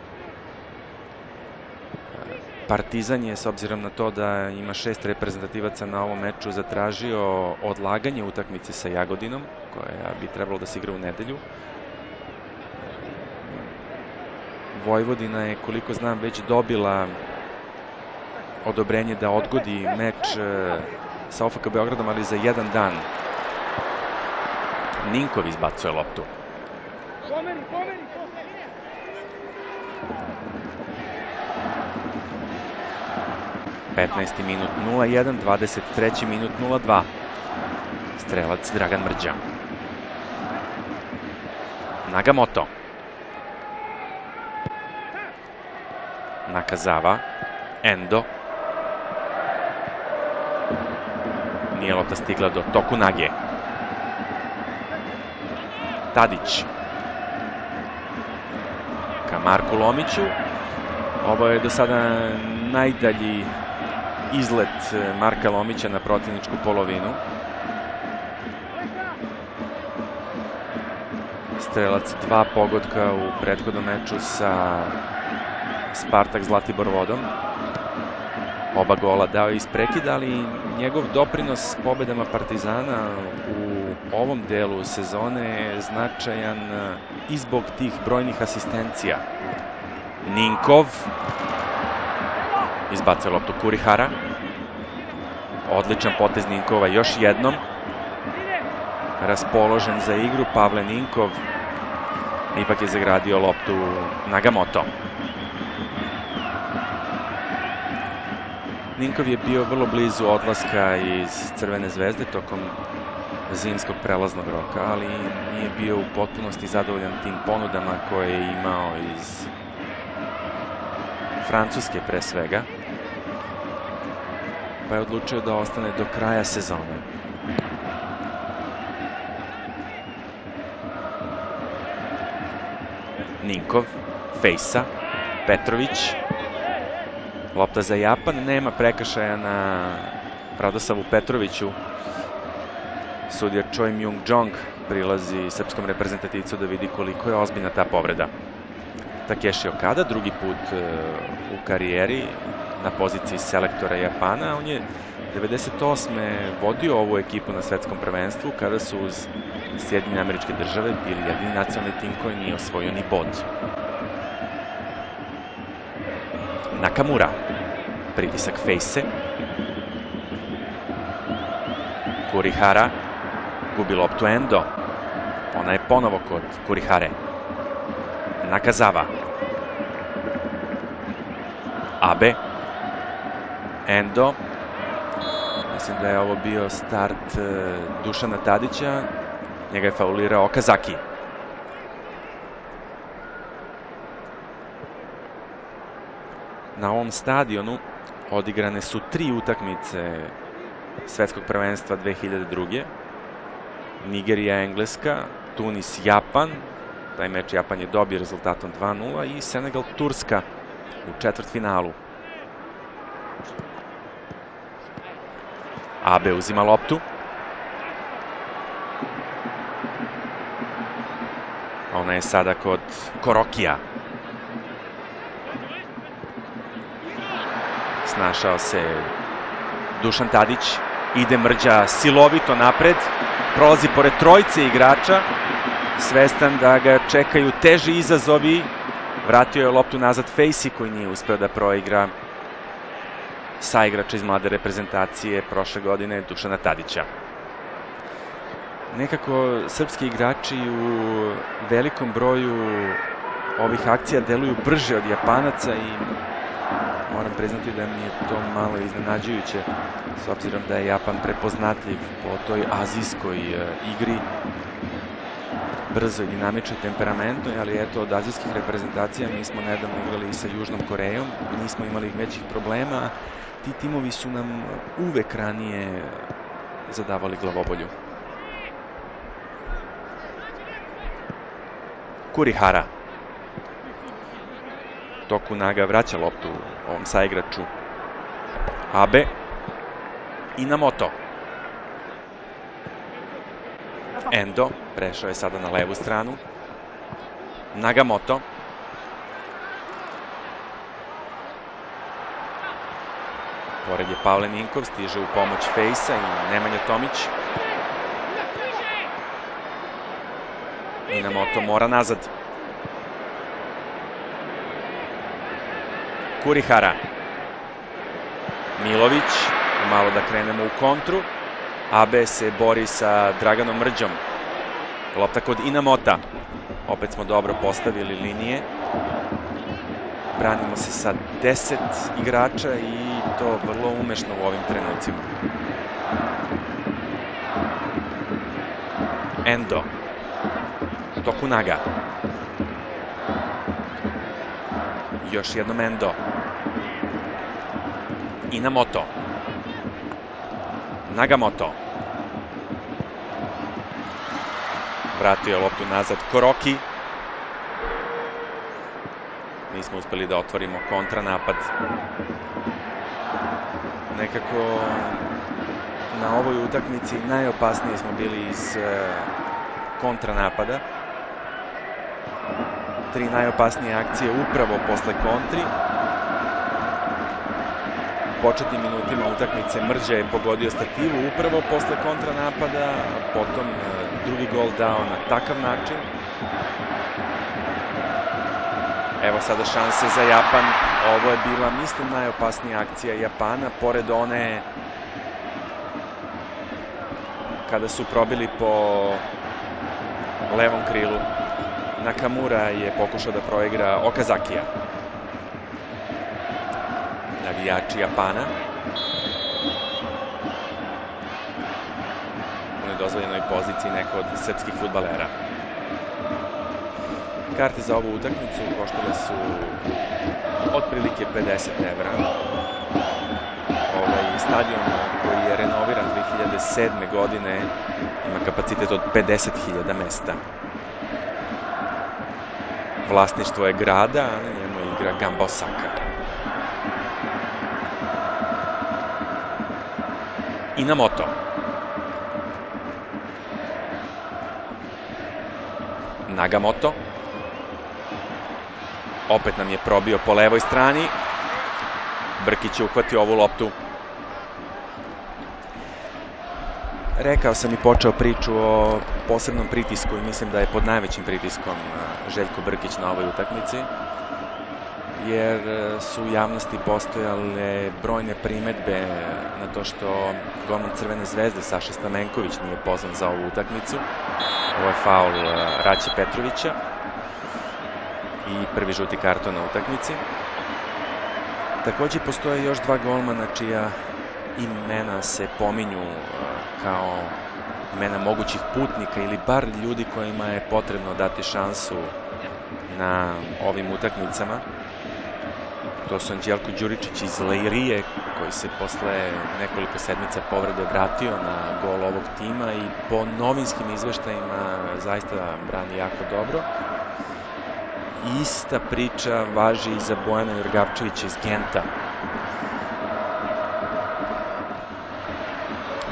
Partizan je, s obzirom na to da ima šest reprezentativaca na ovom meču, zatražio odlaganje utakmice sa Jagodinom, koja bi trebalo da se igra u nedelju. Vojvodina je, koliko znam, već dobila odobrenje da odgodi meč e, sa OFK Beogradom, ali za jedan dan. Ninkov izbacuje loptu. 15. minut 0-1, 23. minut 0-2. Strelac Dragan Mrđa. Nagamoto. Nakazava. Endo. Nije lopta stigla do toku Nage. Tadić. Ka Marku Lomiću. Ovo je do sada najdalji izlet e, Marka Lomića na protivničku polovinu. strelac dva pogotka u prethodnom meču sa Spartak Zlatibor vodom. Oba gola dao iz prekida, ali njegov doprinos pobedama Partizana u ovom delu sezone je značajan i zbog tih brojnih asistencija. Ninkov izbacio loptu Kurihara. Odličan potez Ninkova još jednom. Raspoložen za igru Pavle Ninkov. Ipak je zagradio loptu Nagamoto. Ninkov je bio vrlo blizu odlaska iz Crvene zvezde tokom zimskog prelaznog roka, ali nije bio u potpunosti zadovoljan tim ponudama koje je imao iz Francuske pre svega, pa je odlučio da ostane do kraja sezone. Ninkov, Fejsa, Petrović, lopta za Japan, nema prekršaja na Radosavu Petroviću. Sudija Choi Myung-jong prilazi srpskom reprezentativcu da vidi koliko je ozbiljna ta povreda. Takeshi Okada, drugi put e, u karijeri na poziciji selektora Japana. On je 98. vodio ovu ekipu na svetskom prvenstvu kada su uz Sjedinje američke države bili jedini nacionalni tim koji nije osvojio ni bod. Nakamura. Pritisak Fejse. Kurihara. Gubi loptu Endo. Ona je ponovo kod Kurihare. Nakazava. Abe. Endo. Mislim da je ovo bio start e, Dušana Tadića. Njega je faulirao Okazaki. Na ovom stadionu odigrane su tri utakmice svetskog prvenstva 2002. Nigerija, Engleska, Tunis, Japan. Taj meč Japan je dobio rezultatom 2-0 i Senegal, Turska u četvrt finalu. Abe uzima loptu. Ona je sada kod Korokija. Snašao se Dušan Tadić. Ide mrđa silovito napred. Prolazi pored trojce igrača. Svestan da ga čekaju teži izazovi. Vratio je loptu nazad Fejsi koji nije uspeo da proigra saigrača iz mlade reprezentacije prošle godine Dušana Tadića. Nekako srpski igrači u velikom broju ovih akcija deluju brže od Japanaca i moram priznati da mi je to malo iznenađujuće s obzirom da je Japan prepoznatljiv po toj azijskoj e, igri brzo i dinamično temperamentno, ali eto od azijskih reprezentacija mi smo nedavno igrali i sa Južnom Korejom, nismo imali većih problema, ti timovi su nam uvek ranije zadavali glavobolju. Kurihara. Tokunaga vraća loptu ovom saigraču Abe. Inamoto. Endo, prešao je sada na levu stranu. Nagamoto. Pored je Pavle Ninkov, stiže u pomoć Fejsa i Nemanja Tomić. Inamoto mora nazad. Kurihara. Milović, malo da krenemo u kontru. Abe se bori sa Draganom Mrđom. Lopta kod Inamota. Opet smo dobro postavili linije. Branimo se sa 10 igrača i to vrlo umešno u ovim trenucima. Endo. Tokunaga. Još jednom Endo. Inamoto. Nagamoto. Vratio loptu nazad Koroki. Nismo uspeli da otvorimo kontranapad. Nekako na ovoj utakmici najopasniji smo bili iz kontranapada. tri najopasnije akcije upravo posle kontri. U početnim minutima utakmice Mrđa je pogodio stativu upravo posle kontranapada, potom e, drugi gol dao na takav način. Evo sada šanse za Japan. Ovo je bila, mislim, najopasnija akcija Japana, pored one kada su probili po levom krilu. Nakamura je pokušao da proigra Okazakija. Navijači Japana. U nedozvoljenoj poziciji neko od srpskih futbalera. Karte za ovu utakmicu koštale su otprilike 50 evra. Ovaj stadion koji je renoviran 2007. godine ima kapacitet od 50.000 mesta. Vlasništvo je grada, a na njemu igra Gamba Osaka. Inamoto. Nagamoto. Opet nam je probio po levoj strani. Brkić je uhvatio ovu loptu. Rekao sam i počeo priču o posebnom pritisku i mislim da je pod najvećim pritiskom Željko Brkić na ovoj utakmici jer su u javnosti postojale brojne primetbe na to što golman Crvene zvezde Saša Stamenković nije pozvan za ovu utakmicu. Ovo je faul Raće Petrovića i prvi žuti karton na utakmici. Takođe postoje još dva golmana čija imena se pominju kao imena mogućih putnika ili bar ljudi kojima je potrebno dati šansu na ovim utakmicama. To su Anđelko Đuričić iz Leirije, koji se posle nekoliko sedmica povrede vratio na gol ovog tima i po novinskim izveštajima zaista brani jako dobro. Ista priča važi i za Bojana Jurgavčevića iz Genta.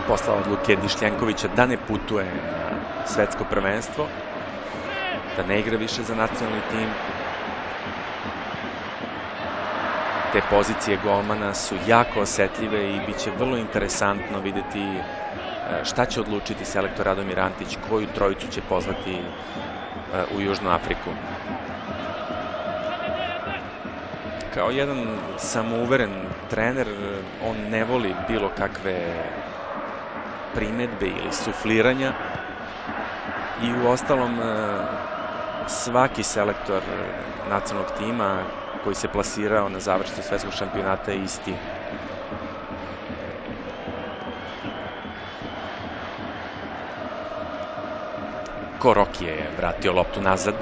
Posle odluke Dišljenkovića da ne putuje na svetsko prvenstvo, da ne igra više za nacionalni tim. Te pozicije golmana su jako osetljive i bit će vrlo interesantno videti šta će odlučiti selektor Radomir Antić, koju trojicu će pozvati u Južnu Afriku. Kao jedan samouveren trener, on ne voli bilo kakve primetbe ili sufliranja i u ostalom svaki selektor nacionalnog tima koji se plasirao na završnicu svetskog šampionata je isti. Korokije je vratio loptu nazad.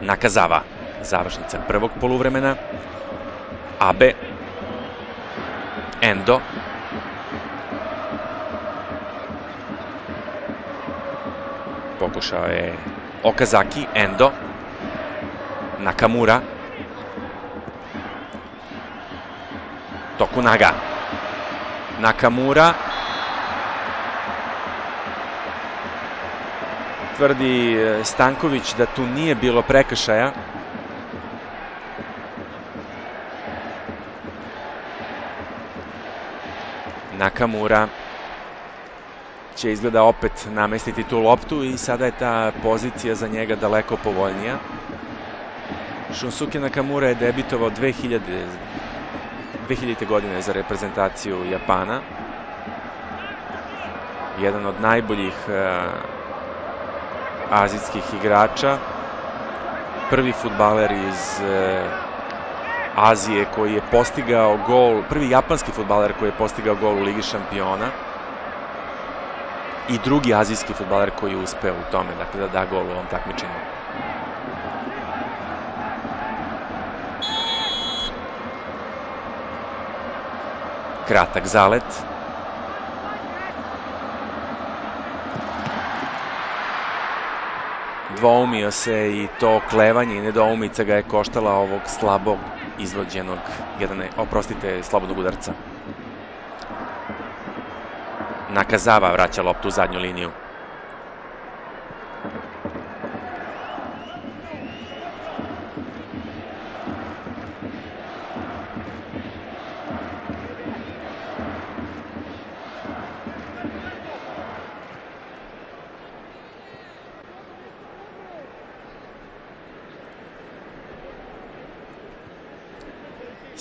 Nakazava završnica prvog poluvremena. Abe. Endo. Pokušao je Okazaki, Endo. Nakamura. Tokunaga. Nakamura. Tvrdi Stanković da tu nije bilo prekršaja. Nakamura će izgleda opet namestiti tu loptu i sada je ta pozicija za njega daleko povoljnija. Shunsuke Nakamura je debitovao 2000, 2000. godine za reprezentaciju Japana. Jedan od najboljih uh, azijskih igrača. Prvi futbaler iz uh, Azije koji je postigao gol, prvi japanski futbaler koji je postigao gol u Ligi šampiona i drugi azijski futbaler koji je uspeo u tome, dakle da da gol u ovom takmičenju. Kratak zalet. Dvoumio se i to klevanje i nedoumica ga je koštala ovog slabog izvođenog, jedan, oprostite, slobodnog udarca. Nakazava vraća loptu u zadnju liniju.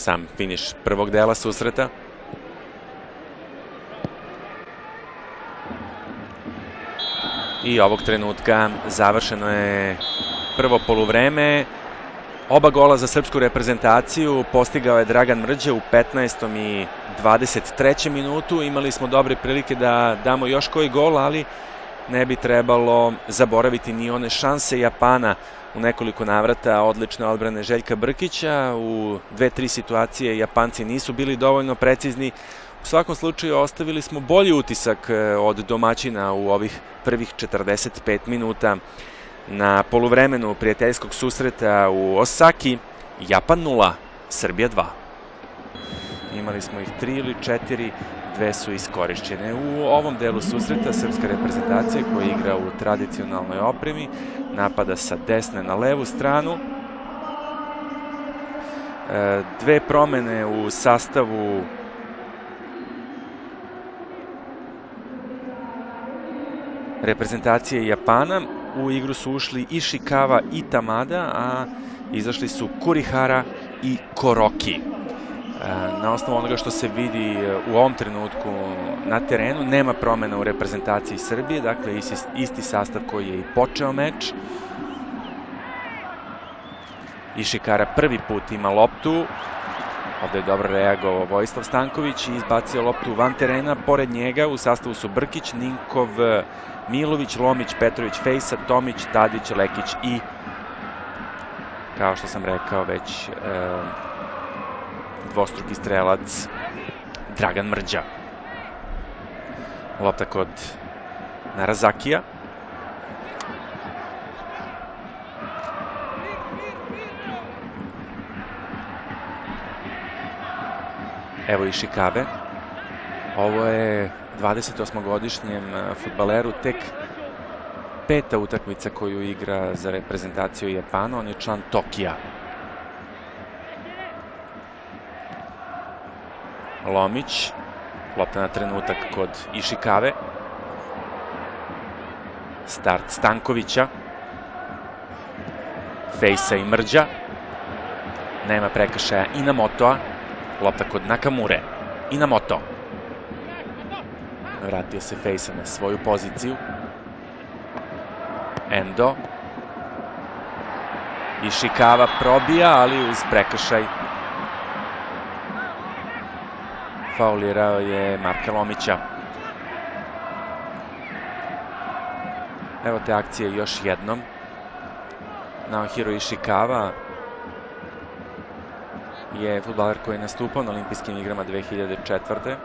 Sam finiš prvog dela susreta. I ovog trenutka završeno je prvo poluvreme. Oba gola za srpsku reprezentaciju postigao je Dragan Mrđe u 15. i 23. minutu. Imali smo dobre prilike da damo još koji gol, ali ne bi trebalo zaboraviti ni one šanse Japana u nekoliko navrata odlične odbrane Željka Brkića. U dve, tri situacije Japanci nisu bili dovoljno precizni. U svakom slučaju ostavili smo bolji utisak e, od domaćina u ovih prvih 45 minuta. Na poluvremenu prijateljskog susreta u Osaki, Japan 0, Srbija 2. Imali smo ih tri ili četiri, dve su iskorišćene. U ovom delu susreta srpska reprezentacija koja igra u tradicionalnoj opremi napada sa desne na levu stranu. E, dve promene u sastavu reprezentacije Japana. U igru su ušli Ishikawa i Tamada, a izašli su Kurihara i Koroki. E, na osnovu onoga što se vidi e, u ovom trenutku na terenu, nema promena u reprezentaciji Srbije, dakle isti, isti sastav koji je i počeo meč. Išikara prvi put ima loptu, ovde je dobro reagovao Vojislav Stanković i izbacio loptu van terena, pored njega u sastavu su Brkić, Ninkov, Milović, Lomić, Petrović, Fejsa, Tomić, Tadić, Lekić i kao što sam rekao već e, dvostruki strelac Dragan Mrđa. Lopta kod Narazakija. Evo i Šikabe. Ovo je 28-godišnjem e, futbaleru tek peta utakmica koju igra za reprezentaciju Japana. On je član Tokija. Lomić. Lopta na trenutak kod Išikave. Start Stankovića. Fejsa i Mrđa. Nema prekršaja Inamotoa. Lopta kod Nakamure. Inamoto. Vratio se Fejsa na svoju poziciju. Endo. Išikava probija, ali uz prekršaj faulirao je Marka Lomića. Evo te akcije još jednom. Naohiro Ishikawa je futbaler koji je nastupao na olimpijskim igrama 2004.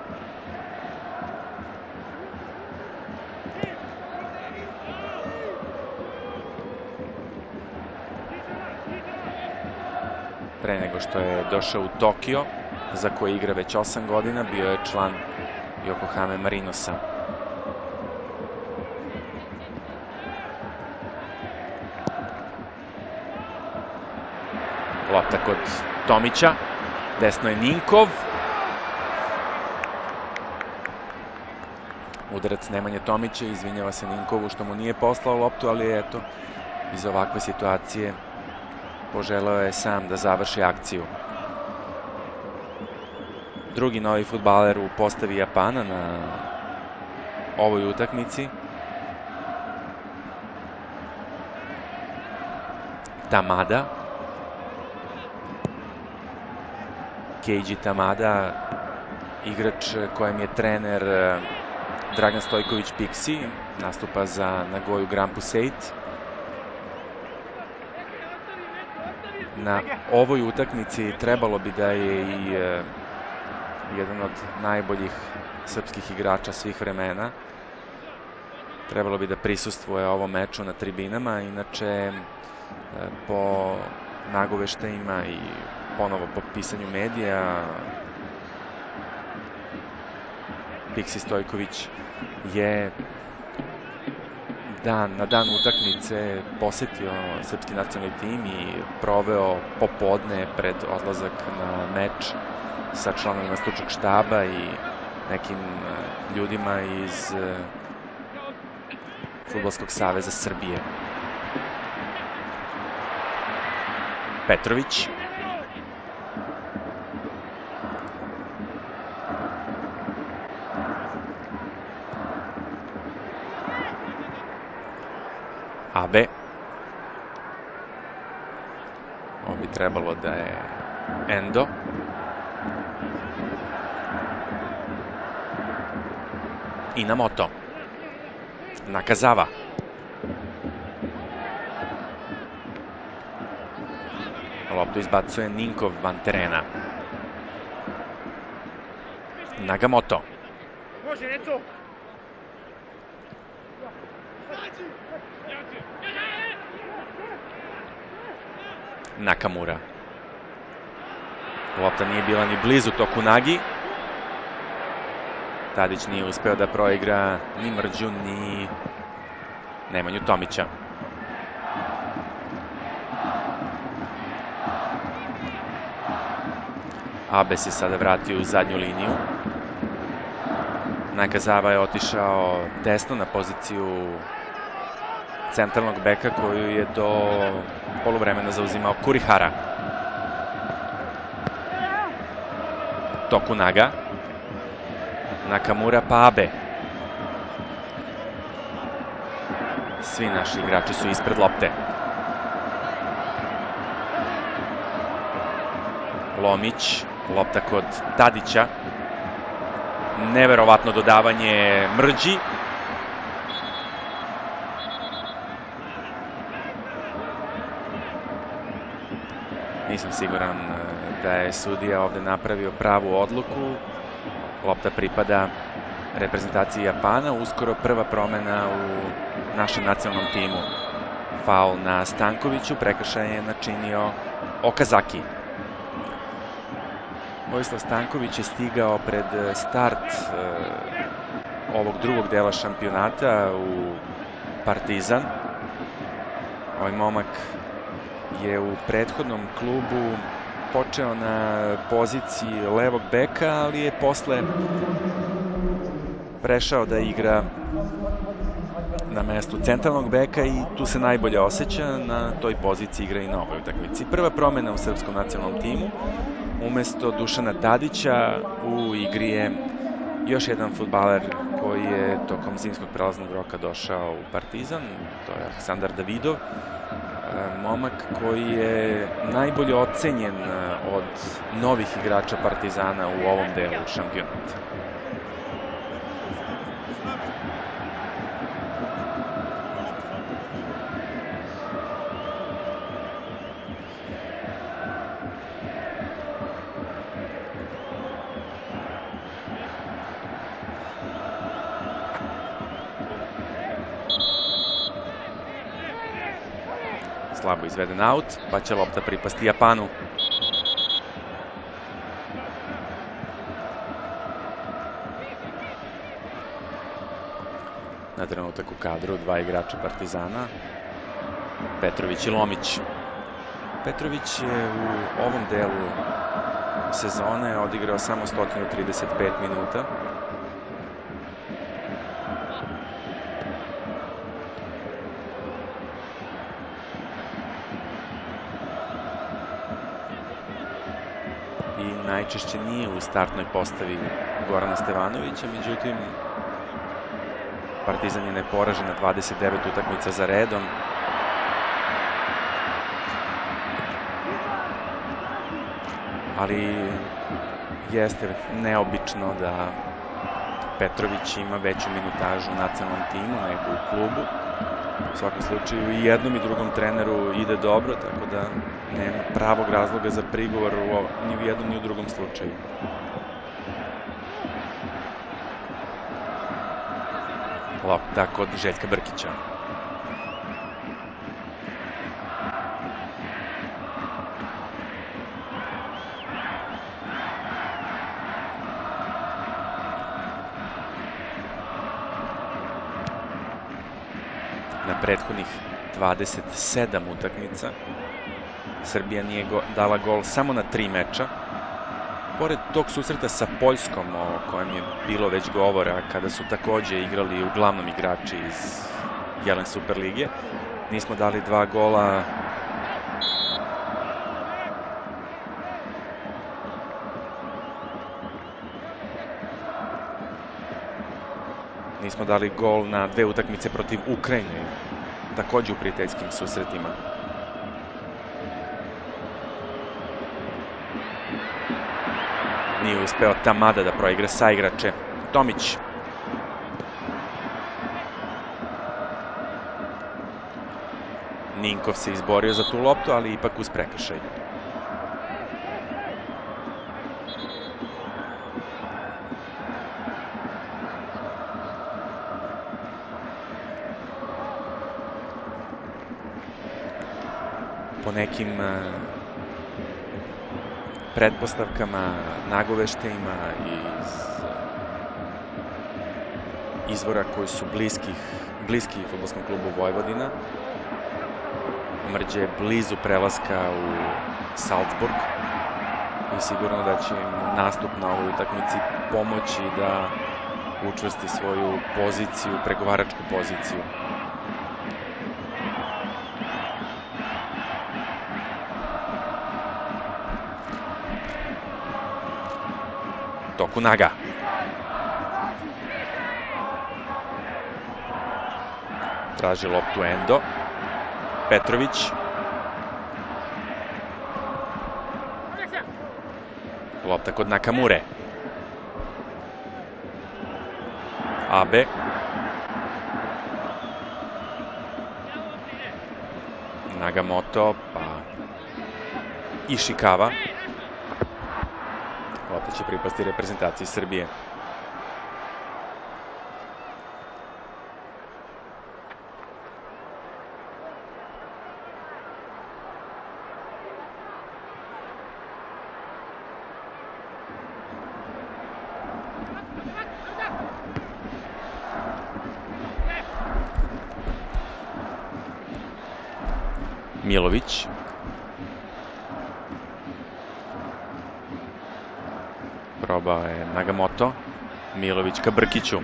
Pre nego što je došao u Tokio, za koji igra već 8 godina, bio je član Yokohame Marinosa. Lopta kod Tomića, desno je Ninkov. Udarac Nemanje Tomića, izvinjava se Ninkovu što mu nije poslao loptu, ali eto, iz ovakve situacije poželeo je sam da završi akciju drugi novi futbaler u postavi Japana na ovoj utakmici. Tamada. Keiji Tamada, igrač kojem je trener eh, Dragan Stojković Pixi, nastupa za Nagoju Grand Puseit. Na ovoj utakmici trebalo bi da je i eh, jedan od najboljih srpskih igrača svih vremena. Trebalo bi da prisustvuje ovom meču na tribinama, inače e, po nagoveštajima i ponovo po pisanju medija Piksi Stojković je dan, na dan utakmice posetio srpski nacionalni tim i proveo popodne pred odlazak na meč sa članovima stručnog štaba i nekim e, ljudima iz e, Futbolskog saveza Srbije. Petrović. Abe. Ovo bi trebalo da je Endo. Endo. Inamoto. Nakazava. Loptu izbacuje Ninkov van terena. Nagamoto. Nakamura. Lopta nije bila ni blizu toku Nagi. Tadić nije uspeo da proigra ni Mrđu, ni Nemanju Tomića. Abes je sada vratio u zadnju liniju. Nakazava je otišao desno na poziciju centralnog beka koju je do polovremena zauzimao Kurihara. Tokunaga. Nakamura pa Abe. Svi naši igrači su ispred lopte. Lomić, lopta kod Tadića. Neverovatno dodavanje Mrđi. Nisam siguran e, da je sudija ovde napravio pravu odluku. Lopta pripada reprezentaciji Japana. Uskoro prva promena u našem nacionalnom timu. Faul na Stankoviću, prekršaj je načinio Okazaki. Vojislav Stanković je stigao pred start e, ovog drugog dela šampionata u Partizan. Ovaj momak je u prethodnom klubu počeo na poziciji levog beka, ali je posle prešao da igra na mestu centralnog beka i tu se najbolje osjeća, na toj poziciji igra i na ovoj utakmici. Prva promena u srpskom nacionalnom timu, umesto Dušana Tadića u igri je još jedan futbaler koji je tokom zimskog prelaznog roka došao u Partizan, to je Aleksandar Davidov, momak koji je najbolje ocenjen od novih igrača Partizana u ovom delu šampionata. Izveden aut, pa će lopta pripasti Japanu. Na trenutak u kadru dva igrača Partizana, Petrović i Lomić. Petrović je u ovom delu sezone odigrao samo 135 minuta. Najčešće nije u startnoj postavi Gorana Stevanovića, međutim Partizan je neporažen na 29 utakmica za redom. Ali jeste neobično da Petrović ima veću minutažu u nacionalnom timu nego u klubu. U svakom slučaju i jednom i drugom treneru ide dobro, tako da nema pravog razloga za prigovor u, ni u jednom ni u drugom slučaju. Lopta kod Željka Brkića. Na prethodnih 27 utakmica. Srbija nije go, dala gol samo na tri meča. Pored tog susreta sa Poljskom, o kojem je bilo već govora, kada su takođe igrali uglavnom igrači iz Jelen Superlige, nismo dali dva gola. Nismo dali gol na dve utakmice protiv Ukrajine takođe u prijateljskim susretima. Nije uspeo Tamada da proigra sa igrače. Tomić. Ninkov se izborio za tu loptu, ali ipak uz prekršaj. Nekim pretpostavkama, nagoveštajima iz izvora koji su bliskih, bliski futbolskom klubu Vojvodina. Mrđe je blizu prelaska u Salzburg i sigurno da će im nastup na ovoj utakmici pomoći da učvrsti svoju poziciju, pregovaračku poziciju. Tokunaga. Traži loptu Endo. Petrović. Lopta kod Nakamure. Abe. Nagamoto, pa Ishikawa. Lopta će pripasti reprezentaciji Srbije. Milović. Probao je Nagamoto. Milović ka Brkiću.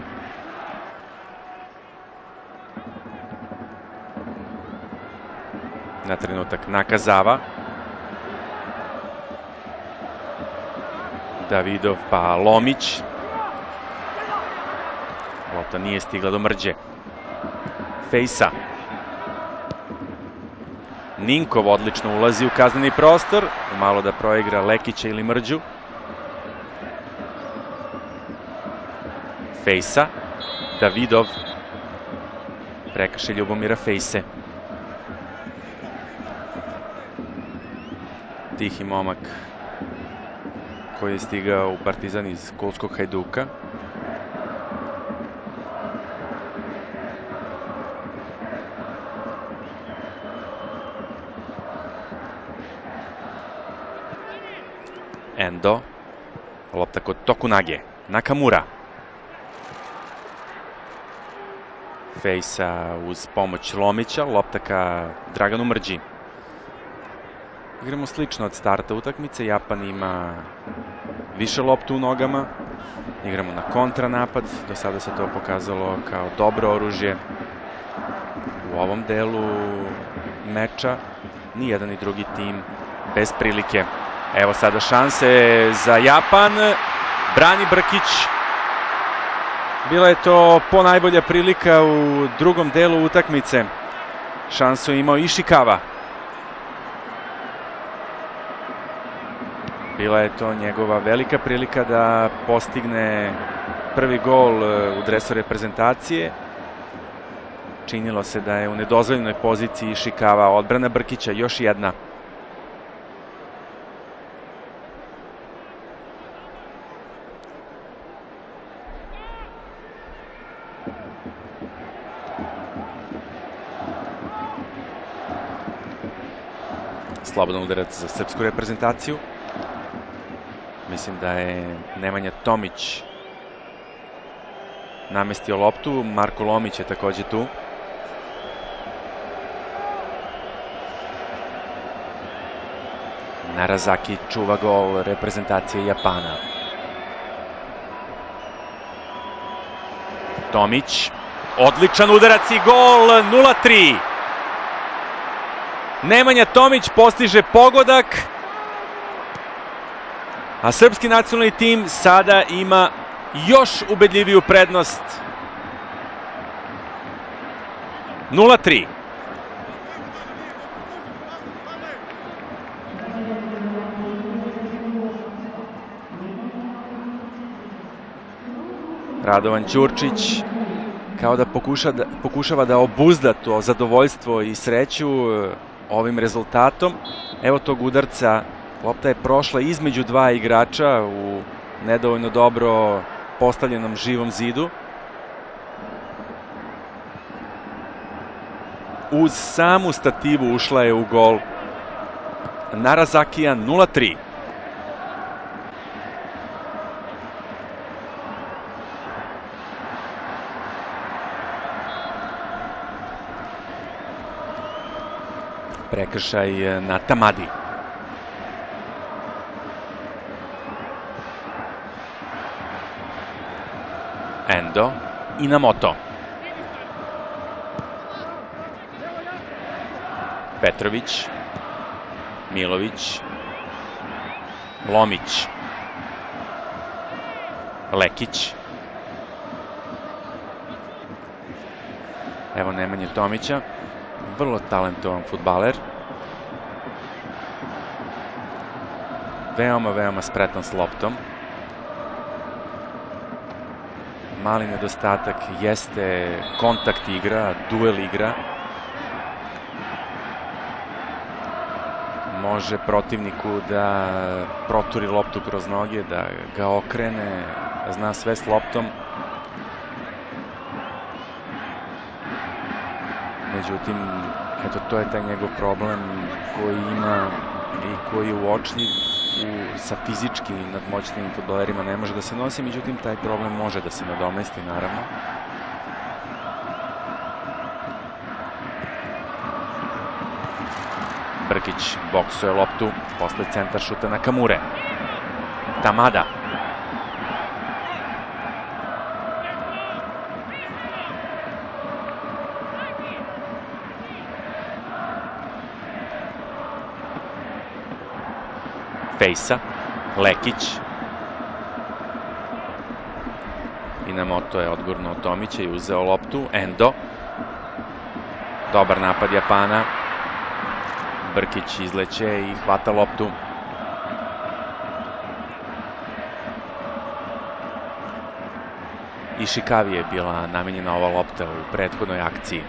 Na trenutak Nakazava. Davidov pa Lomić. Lopta nije stigla do mrđe. Fejsa. Ninkov odlično ulazi u kazneni prostor, malo da proigra Lekića ili Mrđu. Fejsa, Davidov, prekrše Ljubomira Fejse. Tihi momak koji je stigao u Partizan iz Kolskog Hajduka. Endo. Lopta kod Tokunage. Nakamura. Fejsa uz pomoć Lomića. Lopta ka Draganu Mrđi. Igramo slično od starta utakmice. Japan ima više loptu u nogama. Igramo na kontranapad. Do sada se to pokazalo kao dobro oružje. U ovom delu meča ni jedan ni drugi tim bez prilike. Evo sada šanse za Japan. Brani Brkić. Bila je to po najbolja prilika u drugom delu utakmice. Šansu imao Ishikawa. Bila je to njegova velika prilika da postigne prvi gol u dresu reprezentacije. Činilo se da je u nedozvoljenoj poziciji Ishikawa odbrana Brkića, još jedna. Slobodan udarac za srpsku reprezentaciju. Mislim da je Nemanja Tomić namestio loptu, Marko Lomić je takođe tu. Narazaki čuva gol reprezentacije Japana. Tomić, odličan udarac i gol 0-3. Nemanja Tomić postiže pogodak. A srpski nacionalni tim sada ima još ubedljiviju prednost. 0-3. Radovan Ćurčić kao da da, pokušava da obuzda to zadovoljstvo i sreću ovim rezultatom. Evo tog udarca, lopta je prošla između dva igrača u nedovoljno dobro postavljenom živom zidu. Uz samu stativu ušla je u gol Narazakija 0-3. Prekršaj eh, na Tamadi. Endo i na moto. Petrović, Milović, Lomić, Lekić, evo Nemanje Tomića, vrlo talentovan futbaler, veoma, veoma spretan s loptom, mali nedostatak jeste kontakt igra, duel igra. Može protivniku da proturi loptu kroz noge, da ga okrene, zna sve s loptom. Međutim, eto, to je taj njegov problem koji ima i koji je uočljiv sa fizički nadmoćnim futbolerima ne može da se nosi, međutim taj problem može da se nadomesti naravno. Brkić boksuje loptu posle centar šuta na Kamure. Tamada. Fejsa, Lekić. Inamoto je odgurno Tomića i uzeo loptu. Endo. Dobar napad Japana. Brkić izleće i hvata loptu. Ishikavi je bila namenjena ova lopta u prethodnoj akciji.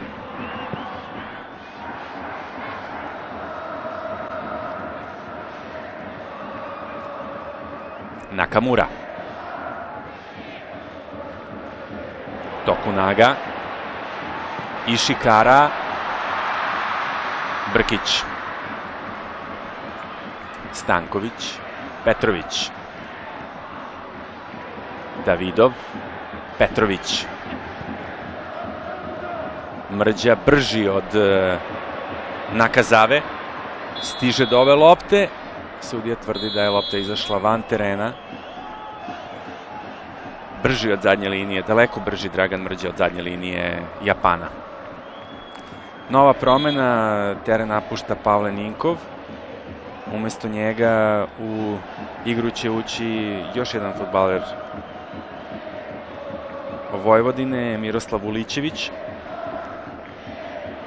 Nakamura. Tokunaga. Ishikara. Brkić. Stanković. Petrović. Davidov. Petrović. Mrđa brži od e, Nakazave. Stiže do ove lopte. Sudija tvrdi da je lopta izašla van terena. Brži od zadnje linije, daleko brži Dragan Mrđe od zadnje linije Japana. Nova promena, teren napušta Pavle Ninkov. Umesto njega u igru će ući još jedan futbaler Vojvodine, Miroslav Ulićević.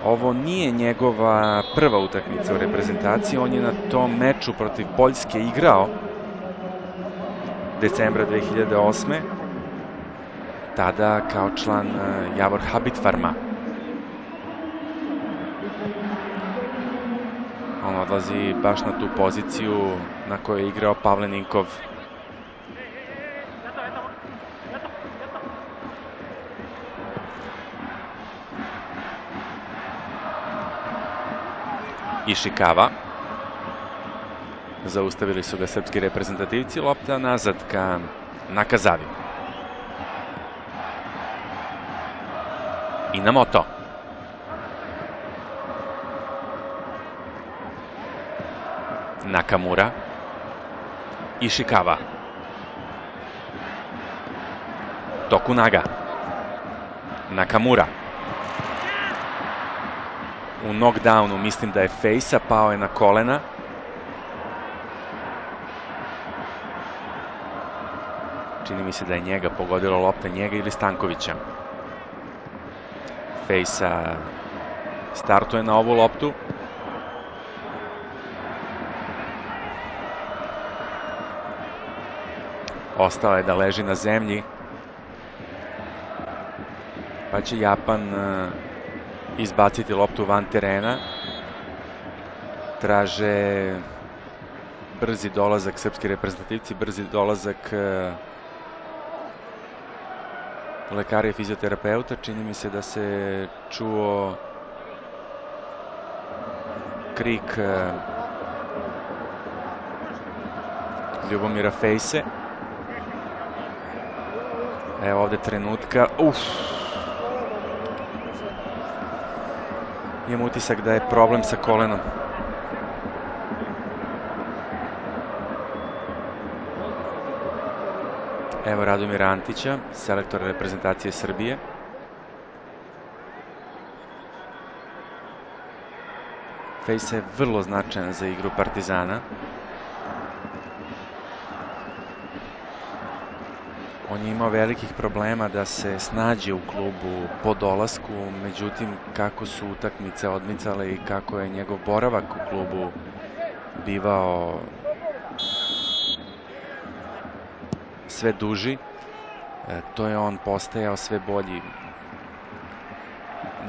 Ovo nije njegova prva utakmica u reprezentaciji, on je na tom meču protiv Poljske igrao decembra 2008. Tada kao član e, Javor Habitfarma. On odlazi baš na tu poziciju na kojoj je igrao Pavle Ninkov Ishikawa. Zaustavili su ga srpski reprezentativci, lopta nazad ka Nakazavi. Inamoto. Nakamura. Ishikawa. Tokunaga. Nakamura u knockdownu, mislim da je Fejsa, pao je na kolena. Čini mi se da je njega pogodila lopta, njega ili Stankovića. Fejsa startuje na ovu loptu. Ostao je da leži na zemlji. pa će Japan uh, izbaciti loptu van terena. Traže brzi dolazak srpski reprezentativci, brzi dolazak uh, lekara i fizioterapeuta. Čini mi se da se čuo krik uh, Ljubomira Fejse. Evo ovde trenutka. Uf. Imam utisak da je problem sa kolenom. Evo Radomira Antića, selektora reprezentacije Srbije. Fejsa je vrlo značajan za igru Partizana. On je imao velikih problema da se snađe u klubu po dolasku, međutim kako su utakmice odmicale i kako je njegov boravak u klubu bivao sve duži, e, to je on postajao sve bolji.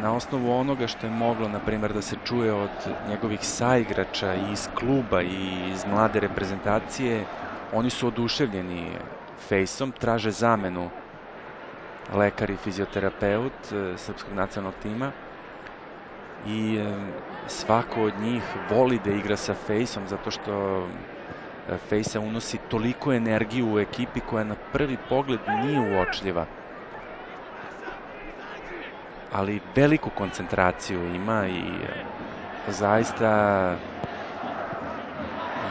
Na osnovu onoga što je moglo, na primer, da se čuje od njegovih saigrača i iz kluba i iz mlade reprezentacije, oni su oduševljeni fejsom, traže zamenu lekar i fizioterapeut e, srpskog nacionalnog tima i e, svako od njih voli da igra sa fejsom zato što fejsa unosi toliko energiju u ekipi koja na prvi pogled nije uočljiva ali veliku koncentraciju ima i zaista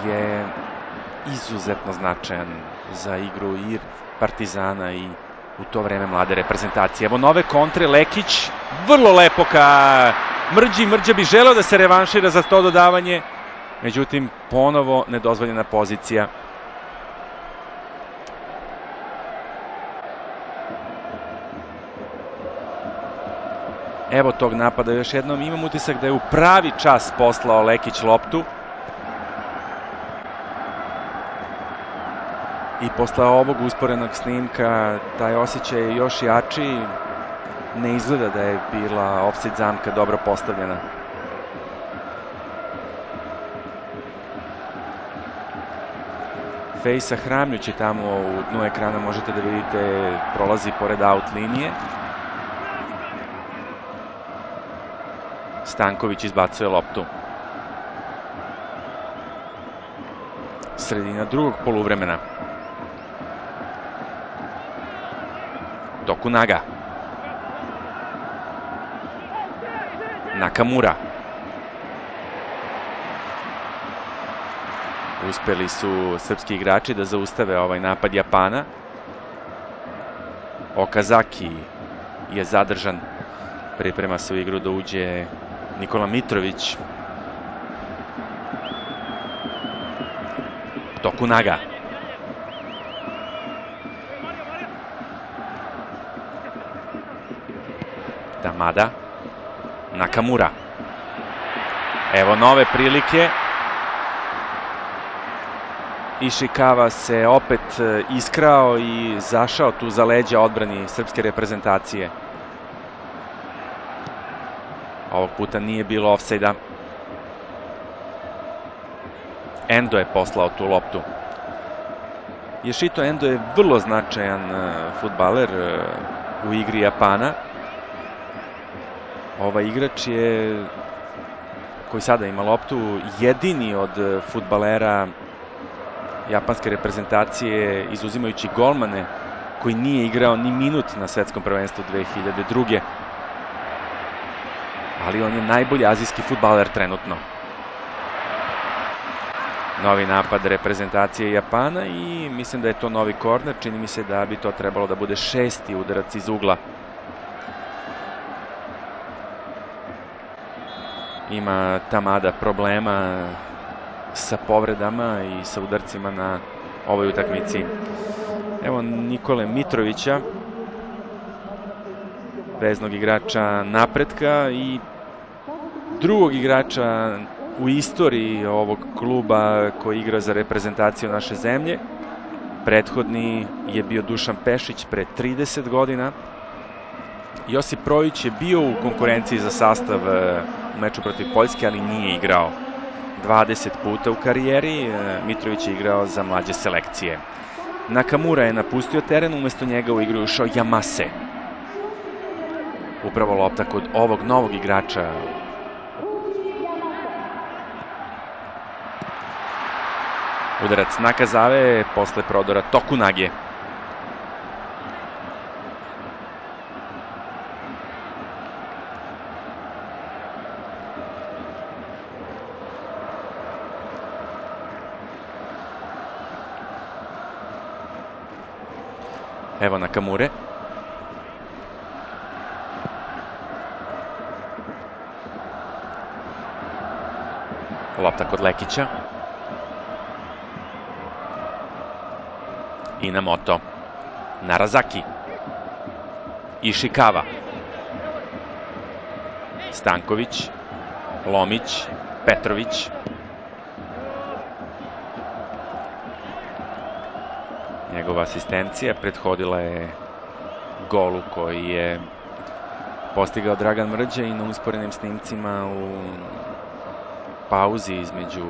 je izuzetno značajan za igru i Partizana i u to vreme mlade reprezentacije. Evo nove kontre, Lekić, vrlo lepo ka Mrđi, Mrđa bi želeo da se revanšira za to dodavanje, međutim ponovo nedozvoljena pozicija. Evo tog napada još jednom, imam utisak da je u pravi čas poslao Lekić loptu. i posle ovog usporenog snimka taj osjećaj je još jači. Ne izgleda da je bila offside zamka dobro postavljena. Fejsa Hramljući tamo u dnu ekrana možete da vidite prolazi pored out linije. Stanković izbacuje loptu. Sredina drugog poluvremena. Tokunaga. Nakamura. Uspeli su srpski igrači da zaustave ovaj napad Japana. Okazaki je zadržan. Priprema se u igru da uđe Nikola Mitrović. Tokunaga. Tamada. Nakamura. Evo nove prilike. Ishikawa se opet e, iskrao i zašao tu za leđa odbrani srpske reprezentacije. Ovog puta nije bilo offside-a. Endo je poslao tu loptu. Ješito Endo je vrlo značajan e, futbaler e, u igri Japana. Ovaj igrač je, koji sada ima loptu, jedini od futbalera japanske reprezentacije, izuzimajući golmane, koji nije igrao ni minut na svetskom prvenstvu 2002. Ali on je najbolji azijski futbaler trenutno. Novi napad reprezentacije Japana i mislim da je to novi korner. Čini mi se da bi to trebalo da bude šesti udarac iz ugla ima Tamada problema sa povredama i sa udarcima na ovoj utakmici. Evo Nikole Mitrovića, veznog igrača napretka i drugog igrača u istoriji ovog kluba koji igra za reprezentaciju naše zemlje. Prethodni je bio Dušan Pešić pre 30 godina. Josip Projić je bio u konkurenciji za sastav e, u meču protiv Poljske, ali nije igrao 20 puta u karijeri. E, Mitrović je igrao za mlađe selekcije. Nakamura je napustio teren, umesto njega u igru ušao Yamase. Upravo lopta kod ovog novog igrača Udarac Nakazave posle prodora Tokunage. Evo Nakamure. Lopta kod Lekića. Inamoto. Narazaki. Ishikawa. Stanković. Lomić. Petrović. Njegova asistencija prethodila je golu koji je postigao Dragan Mrđa i na usporenim snimcima u pauzi između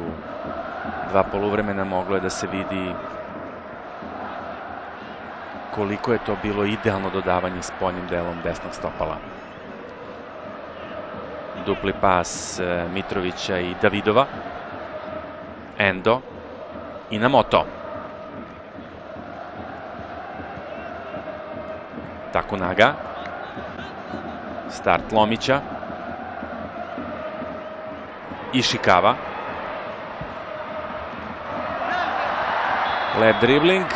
dva poluvremena moglo je da se vidi koliko je to bilo idealno dodavanje s poljnim delom desnog stopala. Dupli pas e, Mitrovića i Davidova. Endo. I na moto. Takunaga. Start Lomića. Ishikawa. Lep dribling.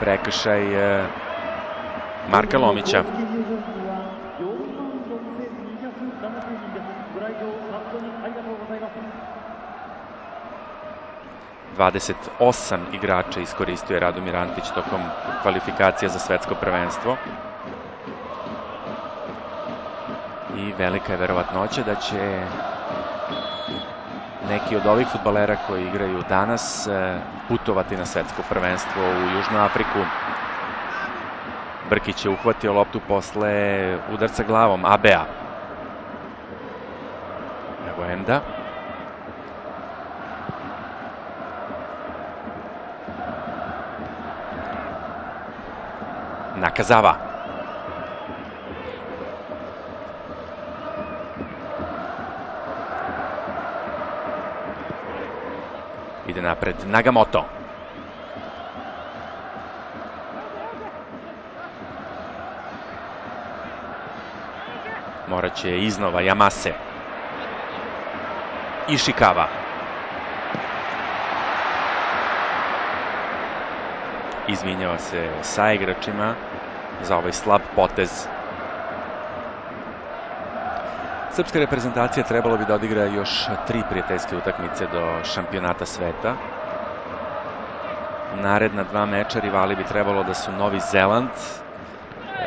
Prekršaj e, Marka Lomića. Dvadeset osam igrača iskoristio je Radomir Antić tokom kvalifikacija za svetsko prvenstvo. I velika je verovatnoća da će neki od ovih futbalera koji igraju danas e, putovati na svetsko prvenstvo u Južnu Afriku. Brkić je uhvatio loptu posle udarca glavom ABA. Evo Enda. Nakazava. Ide napred Nagamoto. Morat će iznova Yamase. Ishikawa. Izvinjava se sa igračima za ovaj slab potez Srpska reprezentacija trebalo bi da odigra još tri prijateljske utakmice do šampionata sveta. Naredna dva meča rivali bi trebalo da su Novi Zeland, e,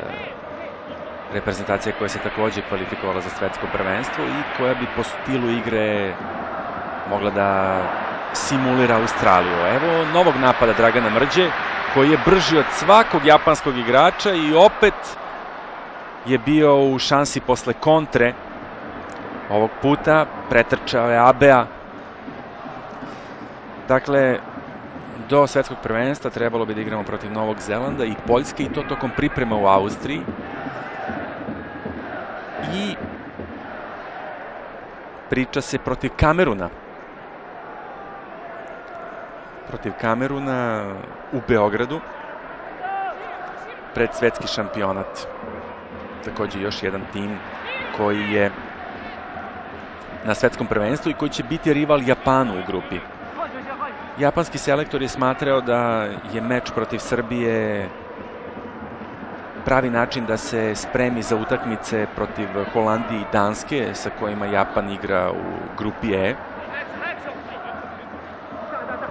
reprezentacija koja se takođe kvalifikovala za svetsko prvenstvo i koja bi po stilu igre mogla da simulira Australiju. Evo novog napada Dragana Mrđe, koji je brži od svakog japanskog igrača i opet je bio u šansi posle kontre Ovog puta pretrčao je Abea. Dakle, do svetskog prvenstva trebalo bi da igramo protiv Novog Zelanda i Poljske i to tokom priprema u Austriji. I priča se protiv Kameruna. Protiv Kameruna u Beogradu pred svetski šampionat. Takođe još jedan tim koji je na svetskom prvenstvu i koji će biti rival Japanu u grupi. Japanski selektor je smatrao da je meč protiv Srbije pravi način da se spremi za utakmice protiv Holandije i Danske sa kojima Japan igra u grupi E.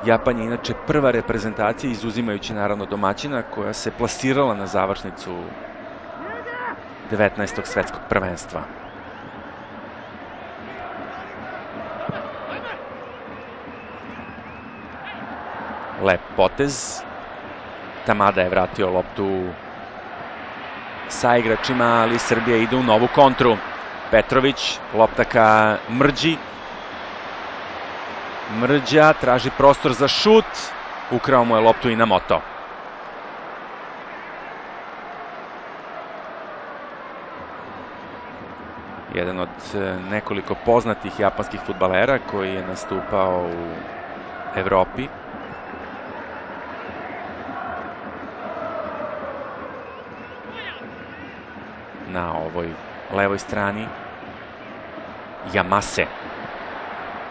Japan je inače prva reprezentacija, izuzimajući naravno domaćina, koja se plasirala na završnicu 19. svetskog prvenstva. Lep potez. Tamada je vratio loptu sa igračima, ali Srbija ide u novu kontru. Petrović, lopta ka Mrđi. Mrđa traži prostor za šut, ukrao mu je loptu i na moto. Jedan od e, nekoliko poznatih japanskih futbalera koji je nastupao u Evropi. Na ovoj levoj strani Yamase.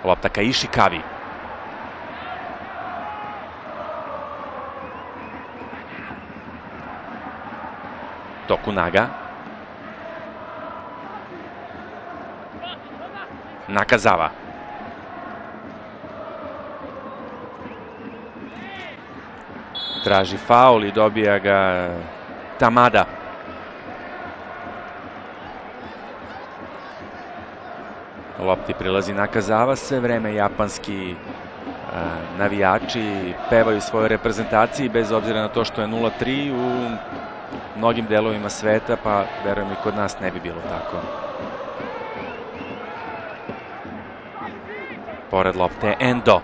Lopta ka Ishikavi. Tokunaga. Nakazawa. Traži faul i dobija ga Tamada. Lopti prilazi Nakazawa, sve vreme japanski navijači pevaju svojoj reprezentaciji bez obzira na to što je 0-3 u mnogim delovima sveta, pa verujem i kod nas ne bi bilo tako. Pored lopte Endo.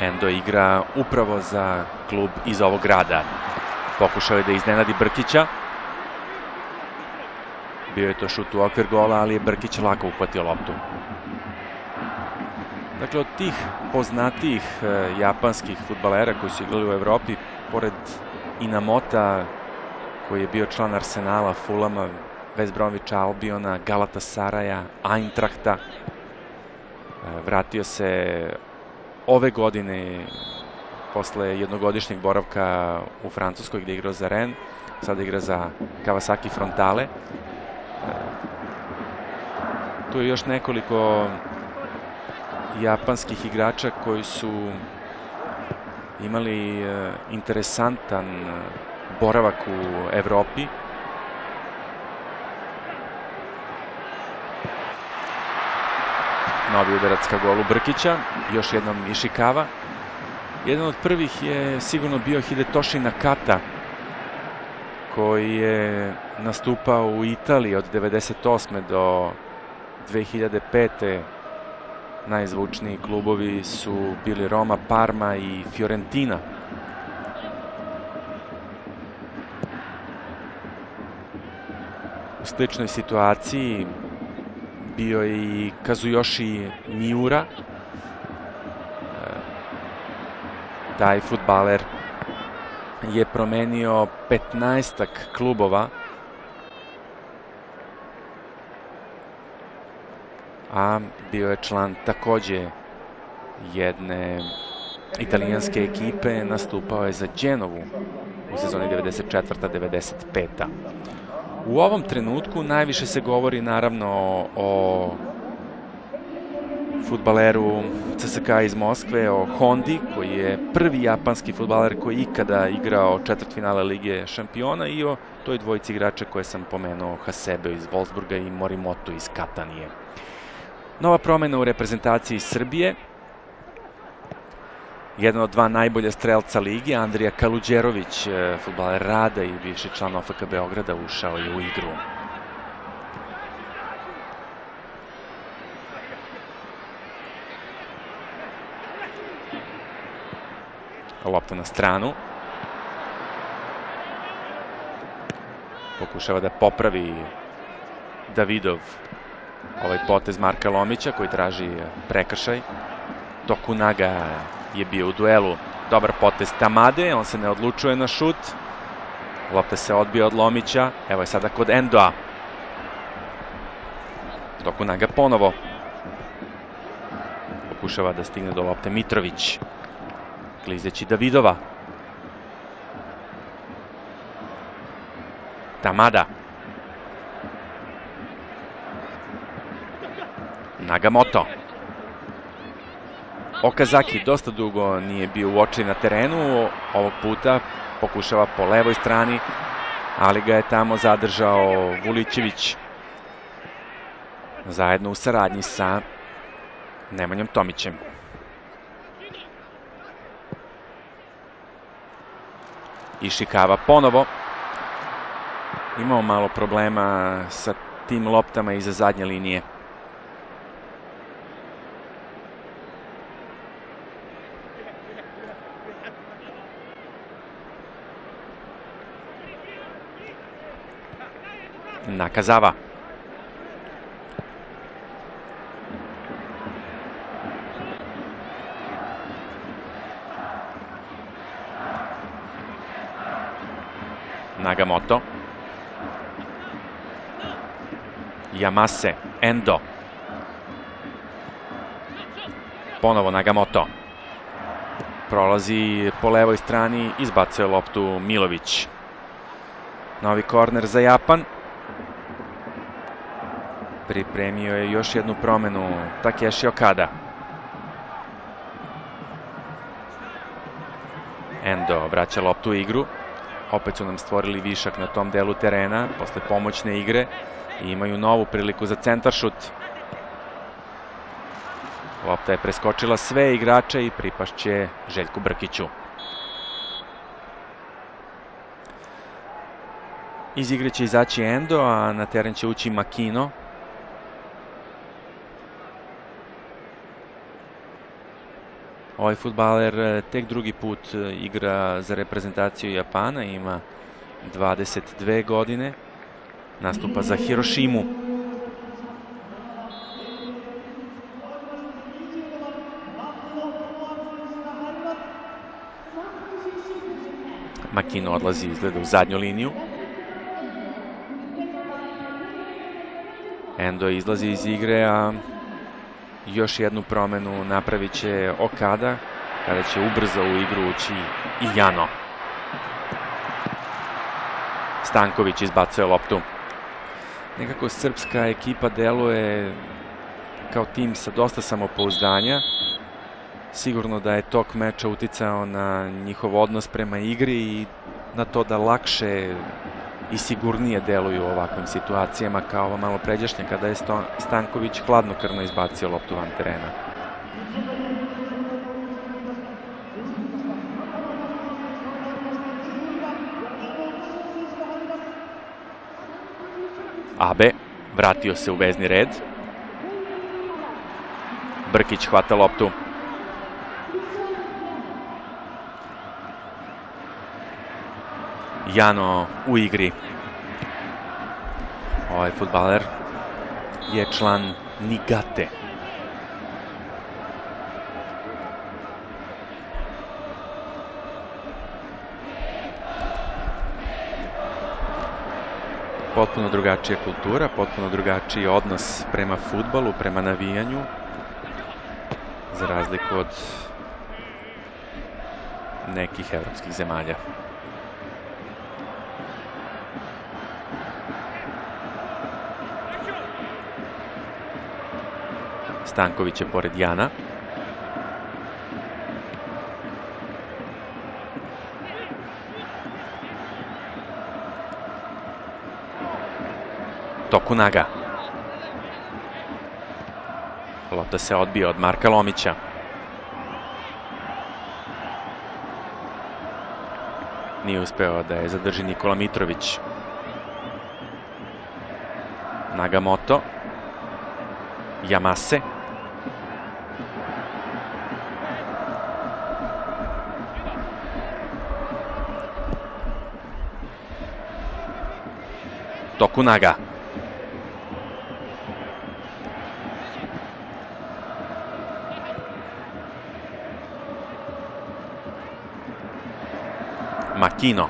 Endo igra upravo za klub iz ovog grada. Pokušao je da iznenadi Brkića. Bio je to šut u okvir gola, ali je Brkić lako uhvatio loptu. Dakle, od tih poznatijih e, japanskih futbalera koji su igrali u Evropi, pored Inamota, koji je bio član Arsenala, Fulama, West Albiona, Galata Saraja, Eintrachta, e, vratio se ove godine posle jednogodišnjeg boravka u Francuskoj gde je igrao za Rennes, sada igra za Kawasaki Frontale. E, tu je još nekoliko japanskih igrača koji su imali e, interesantan boravak u Evropi. Novi udarac ka golu Brkića, još jednom Ishikawa. Jedan od prvih je sigurno bio Hidetoshi Nakata, koji je nastupao u Italiji od 98. do 2005. Najzvučniji klubovi su bili Roma, Parma i Fiorentina. U sličnoj situaciji bio je i Kazuyoshi Miura. Taj futbaler je promenio 15 klubova a bio je član takođe jedne italijanske ekipe, nastupao je za Dženovu u sezoni 94-95. U ovom trenutku najviše se govori naravno o futbaleru CSK iz Moskve, o Hondi, koji je prvi japanski futbaler koji ikada igrao četvrtfinale Lige šampiona i o toj dvojici igrača koje sam pomenuo, Hasebe iz Wolfsburga i Morimoto iz Katanije. Nova promena u reprezentaciji Srbije. Jedan od dva najbolja strelca ligi, Andrija Kaluđerović, e, futbaler Rada i bivši član OFK Beograda, ušao je u igru. Lopta na stranu. Pokušava da popravi Davidov ovaj potez Marka Lomića koji traži prekršaj. Tokunaga je bio u duelu. Dobar potez Tamade, on se ne odlučuje na šut. Lopta se odbija od Lomića. Evo je sada kod Endoa. Tokunaga ponovo. Pokušava da stigne do lopte Mitrović. Klizeći Davidova. Tamada. Nagamoto. Okazaki dosta dugo nije bio u oči na terenu, ovog puta pokušava po levoj strani, ali ga je tamo zadržao Vulićević zajedno u saradnji sa Nemanjom Tomićem. Išikava ponovo. Imao malo problema sa tim loptama iza zadnje linije. Nakazava. Nagamoto. Yamase, Endo. Ponovo Nagamoto. Prolazi po levoj strani, izbacuje loptu Milović. Novi korner za Japan. Pripremio je još jednu promenu Takeshi Okada. Endo vraća loptu u igru. Opet su nam stvorili višak na tom delu terena posle pomoćne igre i imaju novu priliku za centaršut. Lopta je preskočila sve igrače i pripašće Željku Brkiću. Iz igre će izaći Endo, a na teren će ući Makino. Ovaj futbaler e, tek drugi put e, igra za reprezentaciju Japana, ima 22 godine, nastupa za Hirošimu. Makino odlazi izgleda u zadnju liniju. Endo izlazi iz igre, a još jednu promenu napravit će Okada, kada će ubrzo u igru ući i Jano. Stanković izbacuje loptu. Nekako srpska ekipa deluje kao tim sa dosta samopouzdanja. Sigurno da je tok meča uticao na njihov odnos prema igri i na to da lakše i sigurnije deluju u ovakvim situacijama kao ovo malo pređašnje kada je Stanković hladnokrvno izbacio loptu van terena. Abe vratio se u vezni red. Brkić hvata loptu. Jano u igri. Ovaj futbaler je član Nigate. Potpuno drugačija kultura, potpuno drugačiji odnos prema futbalu, prema navijanju. Za razliku od nekih evropskih zemalja. Stanković je pored Jana. Tokunaga. Lopta se odbija od Marka Lomića. Nije uspeo da je zadrži Nikola Mitrović. Nagamoto. Yamase. Tokunaga. Makino.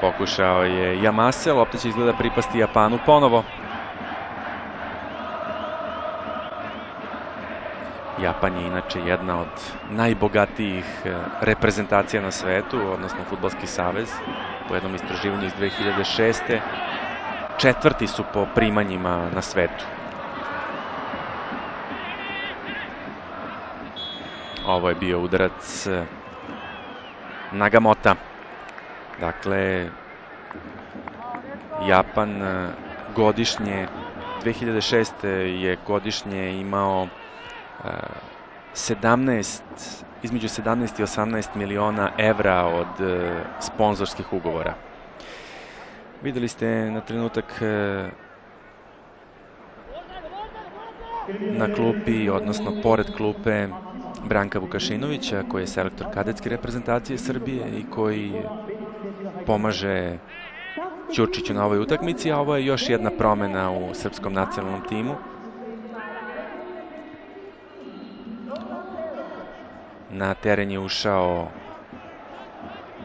Pokušao je Yamase, lopta će izgleda pripasti Japanu ponovo. Japan je inače jedna od najbogatijih e, reprezentacija na svetu, odnosno Futbolski savez, po jednom istraživanju iz 2006. Četvrti su po primanjima na svetu. Ovo je bio udarac e, Nagamota. Dakle, Japan godišnje 2006. je godišnje imao 17 između 17 i 18 miliona evra od sponzorskih ugovora. Videli ste na trenutak na klupi, odnosno pored klupe Branka Vukašinovića, koji je selektor kadetske reprezentacije Srbije i koji pomaže Ćurčiću na ovoj utakmici, a ovo je još jedna promena u srpskom nacionalnom timu. Na teren je ušao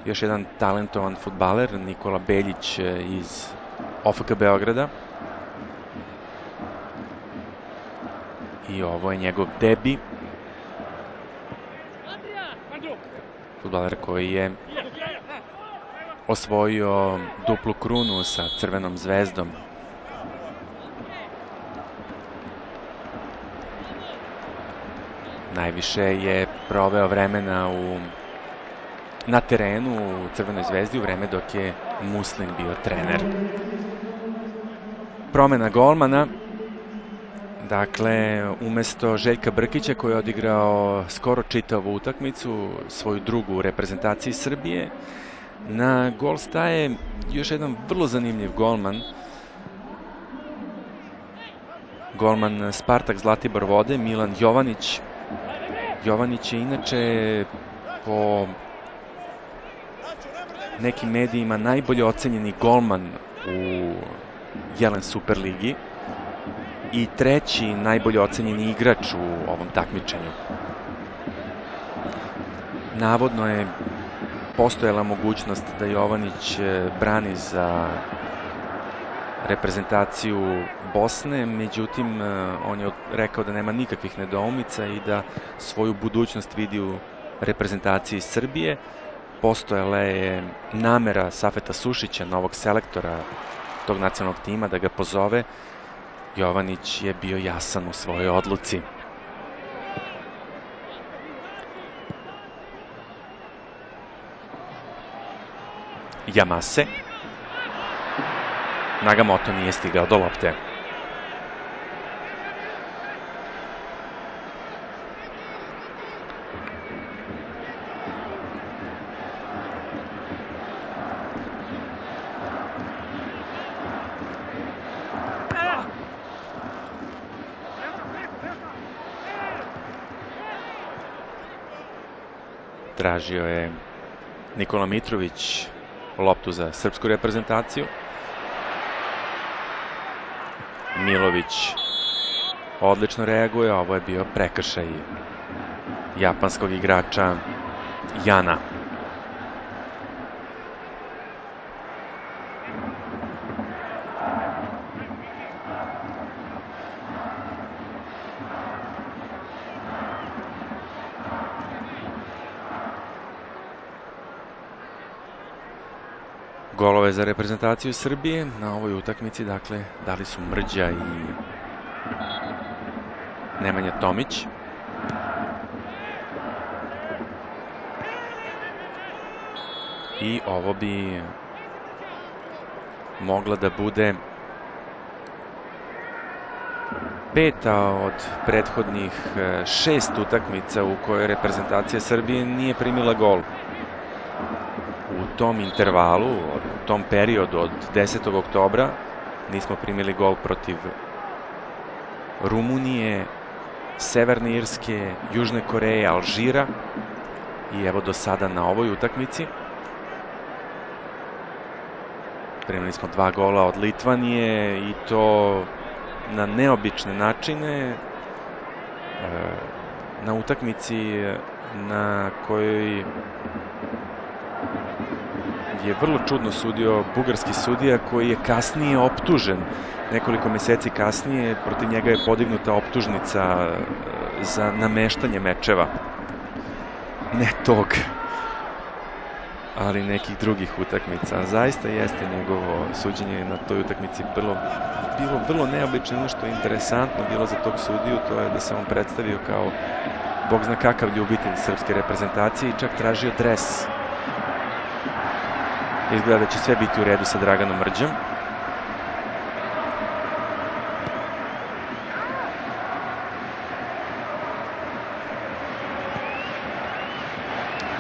još jedan talentovan futbaler, Nikola Beljić iz OFK Beograda. I ovo je njegov debi. Futbaler koji je osvojio duplu krunu sa Crvenom zvezdom. Najviše je proveo vremena u, na terenu u Crvenoj zvezdi u vreme dok je Muslin bio trener. Promena golmana Dakle, umesto Željka Brkića koji je odigrao skoro čitavu utakmicu, svoju drugu u reprezentaciji Srbije, na gol staje još jedan vrlo zanimljiv golman. Golman Spartak Zlatibor Vode, Milan Jovanić. Jovanić je inače po nekim medijima najbolje ocenjeni golman u Jelen Superligi i treći najbolje ocenjeni igrač u ovom takmičenju. Navodno je postojala mogućnost da Jovanić e, brani za reprezentaciju Bosne, međutim e, on je rekao da nema nikakvih nedoumica i da svoju budućnost vidi u reprezentaciji Srbije. Postojala je namera Safeta Sušića, novog selektora tog nacionalnog tima, da ga pozove Jovanić je bio jasan u svojoj odluci. Jamase. Nagamoto nije stigao do lopte. Tražio je Nikola Mitrović loptu za srpsku reprezentaciju. Milović odlično reaguje, ovo je bio prekršaj japanskog igrača Jana. Golove za reprezentaciju Srbije na ovoj utakmici, dakle, dali su Mrđa i Nemanja Tomić. I ovo bi mogla da bude peta od prethodnih e, šest utakmica u kojoj reprezentacija Srbije nije primila gol tom intervalu, u tom periodu od 10. oktobra nismo primili gol protiv Rumunije, Severne Irske, Južne Koreje, Alžira i evo do sada na ovoj utakmici. Primili smo dva gola od Litvanije i to na neobične načine e, na utakmici na kojoj je vrlo čudno sudio bugarski sudija koji je kasnije optužen. Nekoliko meseci kasnije protiv njega je podignuta optužnica e, za nameštanje mečeva. Ne tog, ali nekih drugih utakmica. Zaista jeste njegovo suđenje na toj utakmici bilo, bilo vrlo neobično. Ono što je interesantno bilo za tog sudiju, to je da se on predstavio kao bog zna kakav ljubitelj srpske reprezentacije i čak tražio dres Изгледа, че sve biti u redu sa Draganom Mrđom.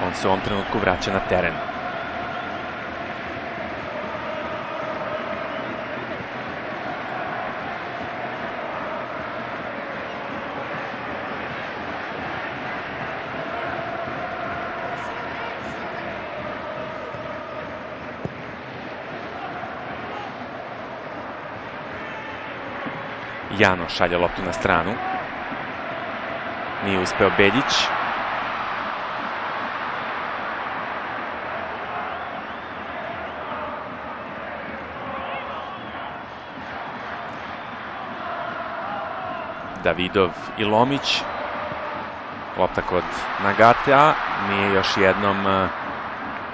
On se u ovom trenutku vraća na teren. Jano šalje loptu na stranu. Nije uspeo Beljić. Davidov i Lomić. Lopta kod Nagatea. Nije još jednom eh,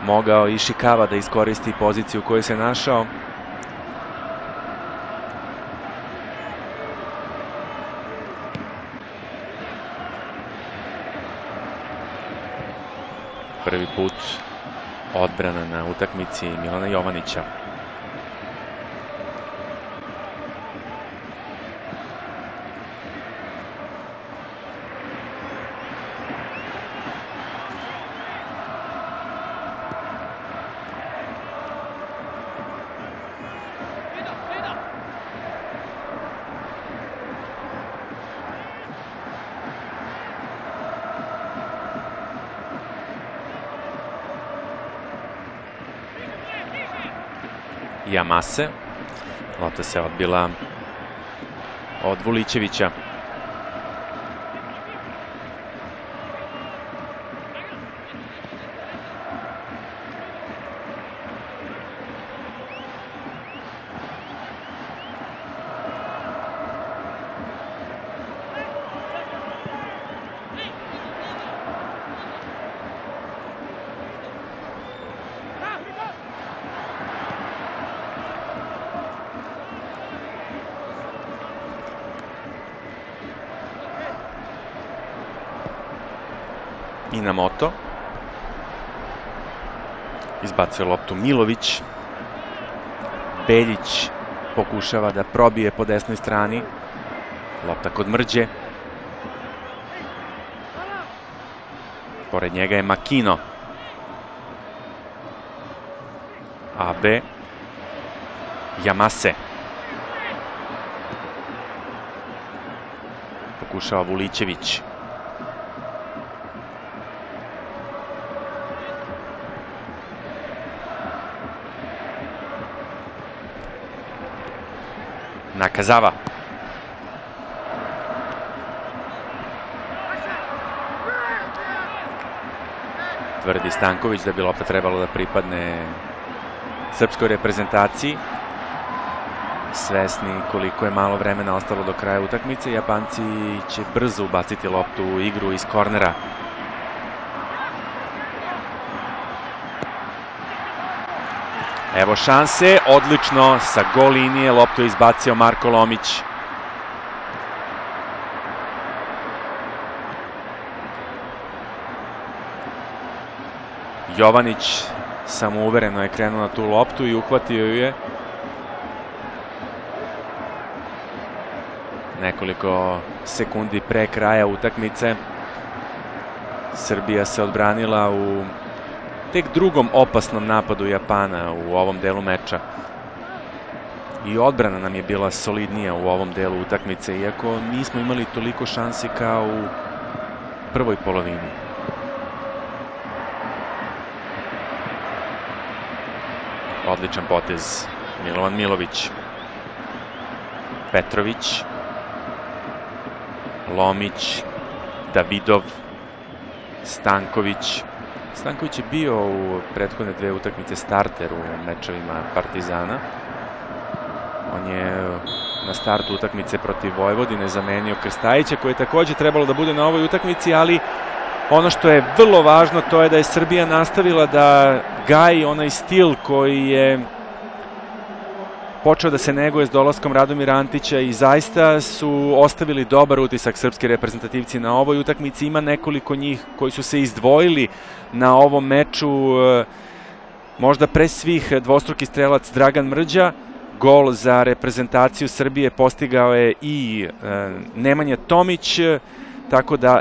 mogao i Šikava da iskoristi poziciju u kojoj se našao. Prvi put odbrana na utakmici Milana Jovanića. Jamase. Lopta se odbila od Vulićevića. Inamoto. Izbacio loptu Milović. Beljić pokušava da probije po desnoj strani. Lopta kod Mrđe. Pored njega je Makino. Abe. Jamase. Pokušava Vulićević. Nakazava. Tvrdi Stanković da bi lopta trebalo da pripadne srpskoj reprezentaciji. Svesni koliko je malo vremena ostalo do kraja utakmice, Japanci će brzo ubaciti loptu u igru iz kornera. Evo šanse, odlično, sa gol linije loptu je izbacio Marko Lomić. Jovanić samouvereno je krenuo na tu loptu i uhvatio ju je. Nekoliko sekundi pre kraja utakmice. Srbija se odbranila u tek drugom opasnom napadu Japana u ovom delu meča. I odbrana nam je bila solidnija u ovom delu utakmice, iako nismo imali toliko šansi kao u prvoj polovini. Odličan potez Milovan Milović. Petrović. Lomić. Davidov. Stanković. Stanković je bio u prethodne dve utakmice starter u mečevima Partizana. On je na startu utakmice protiv Vojvodine zamenio Krstajića koji je takođe trebalo da bude na ovoj utakmici, ali ono što je vrlo važno to je da je Srbija nastavila da gaji onaj stil koji je počeo da se neguje s dolaskom Radomira Antića i zaista su ostavili dobar utisak srpske reprezentativci na ovoj utakmici. Ima nekoliko njih koji su se izdvojili na ovom meču, e, možda pre svih dvostruki strelac Dragan Mrđa, gol za reprezentaciju Srbije postigao je i e, Nemanja Tomić, tako da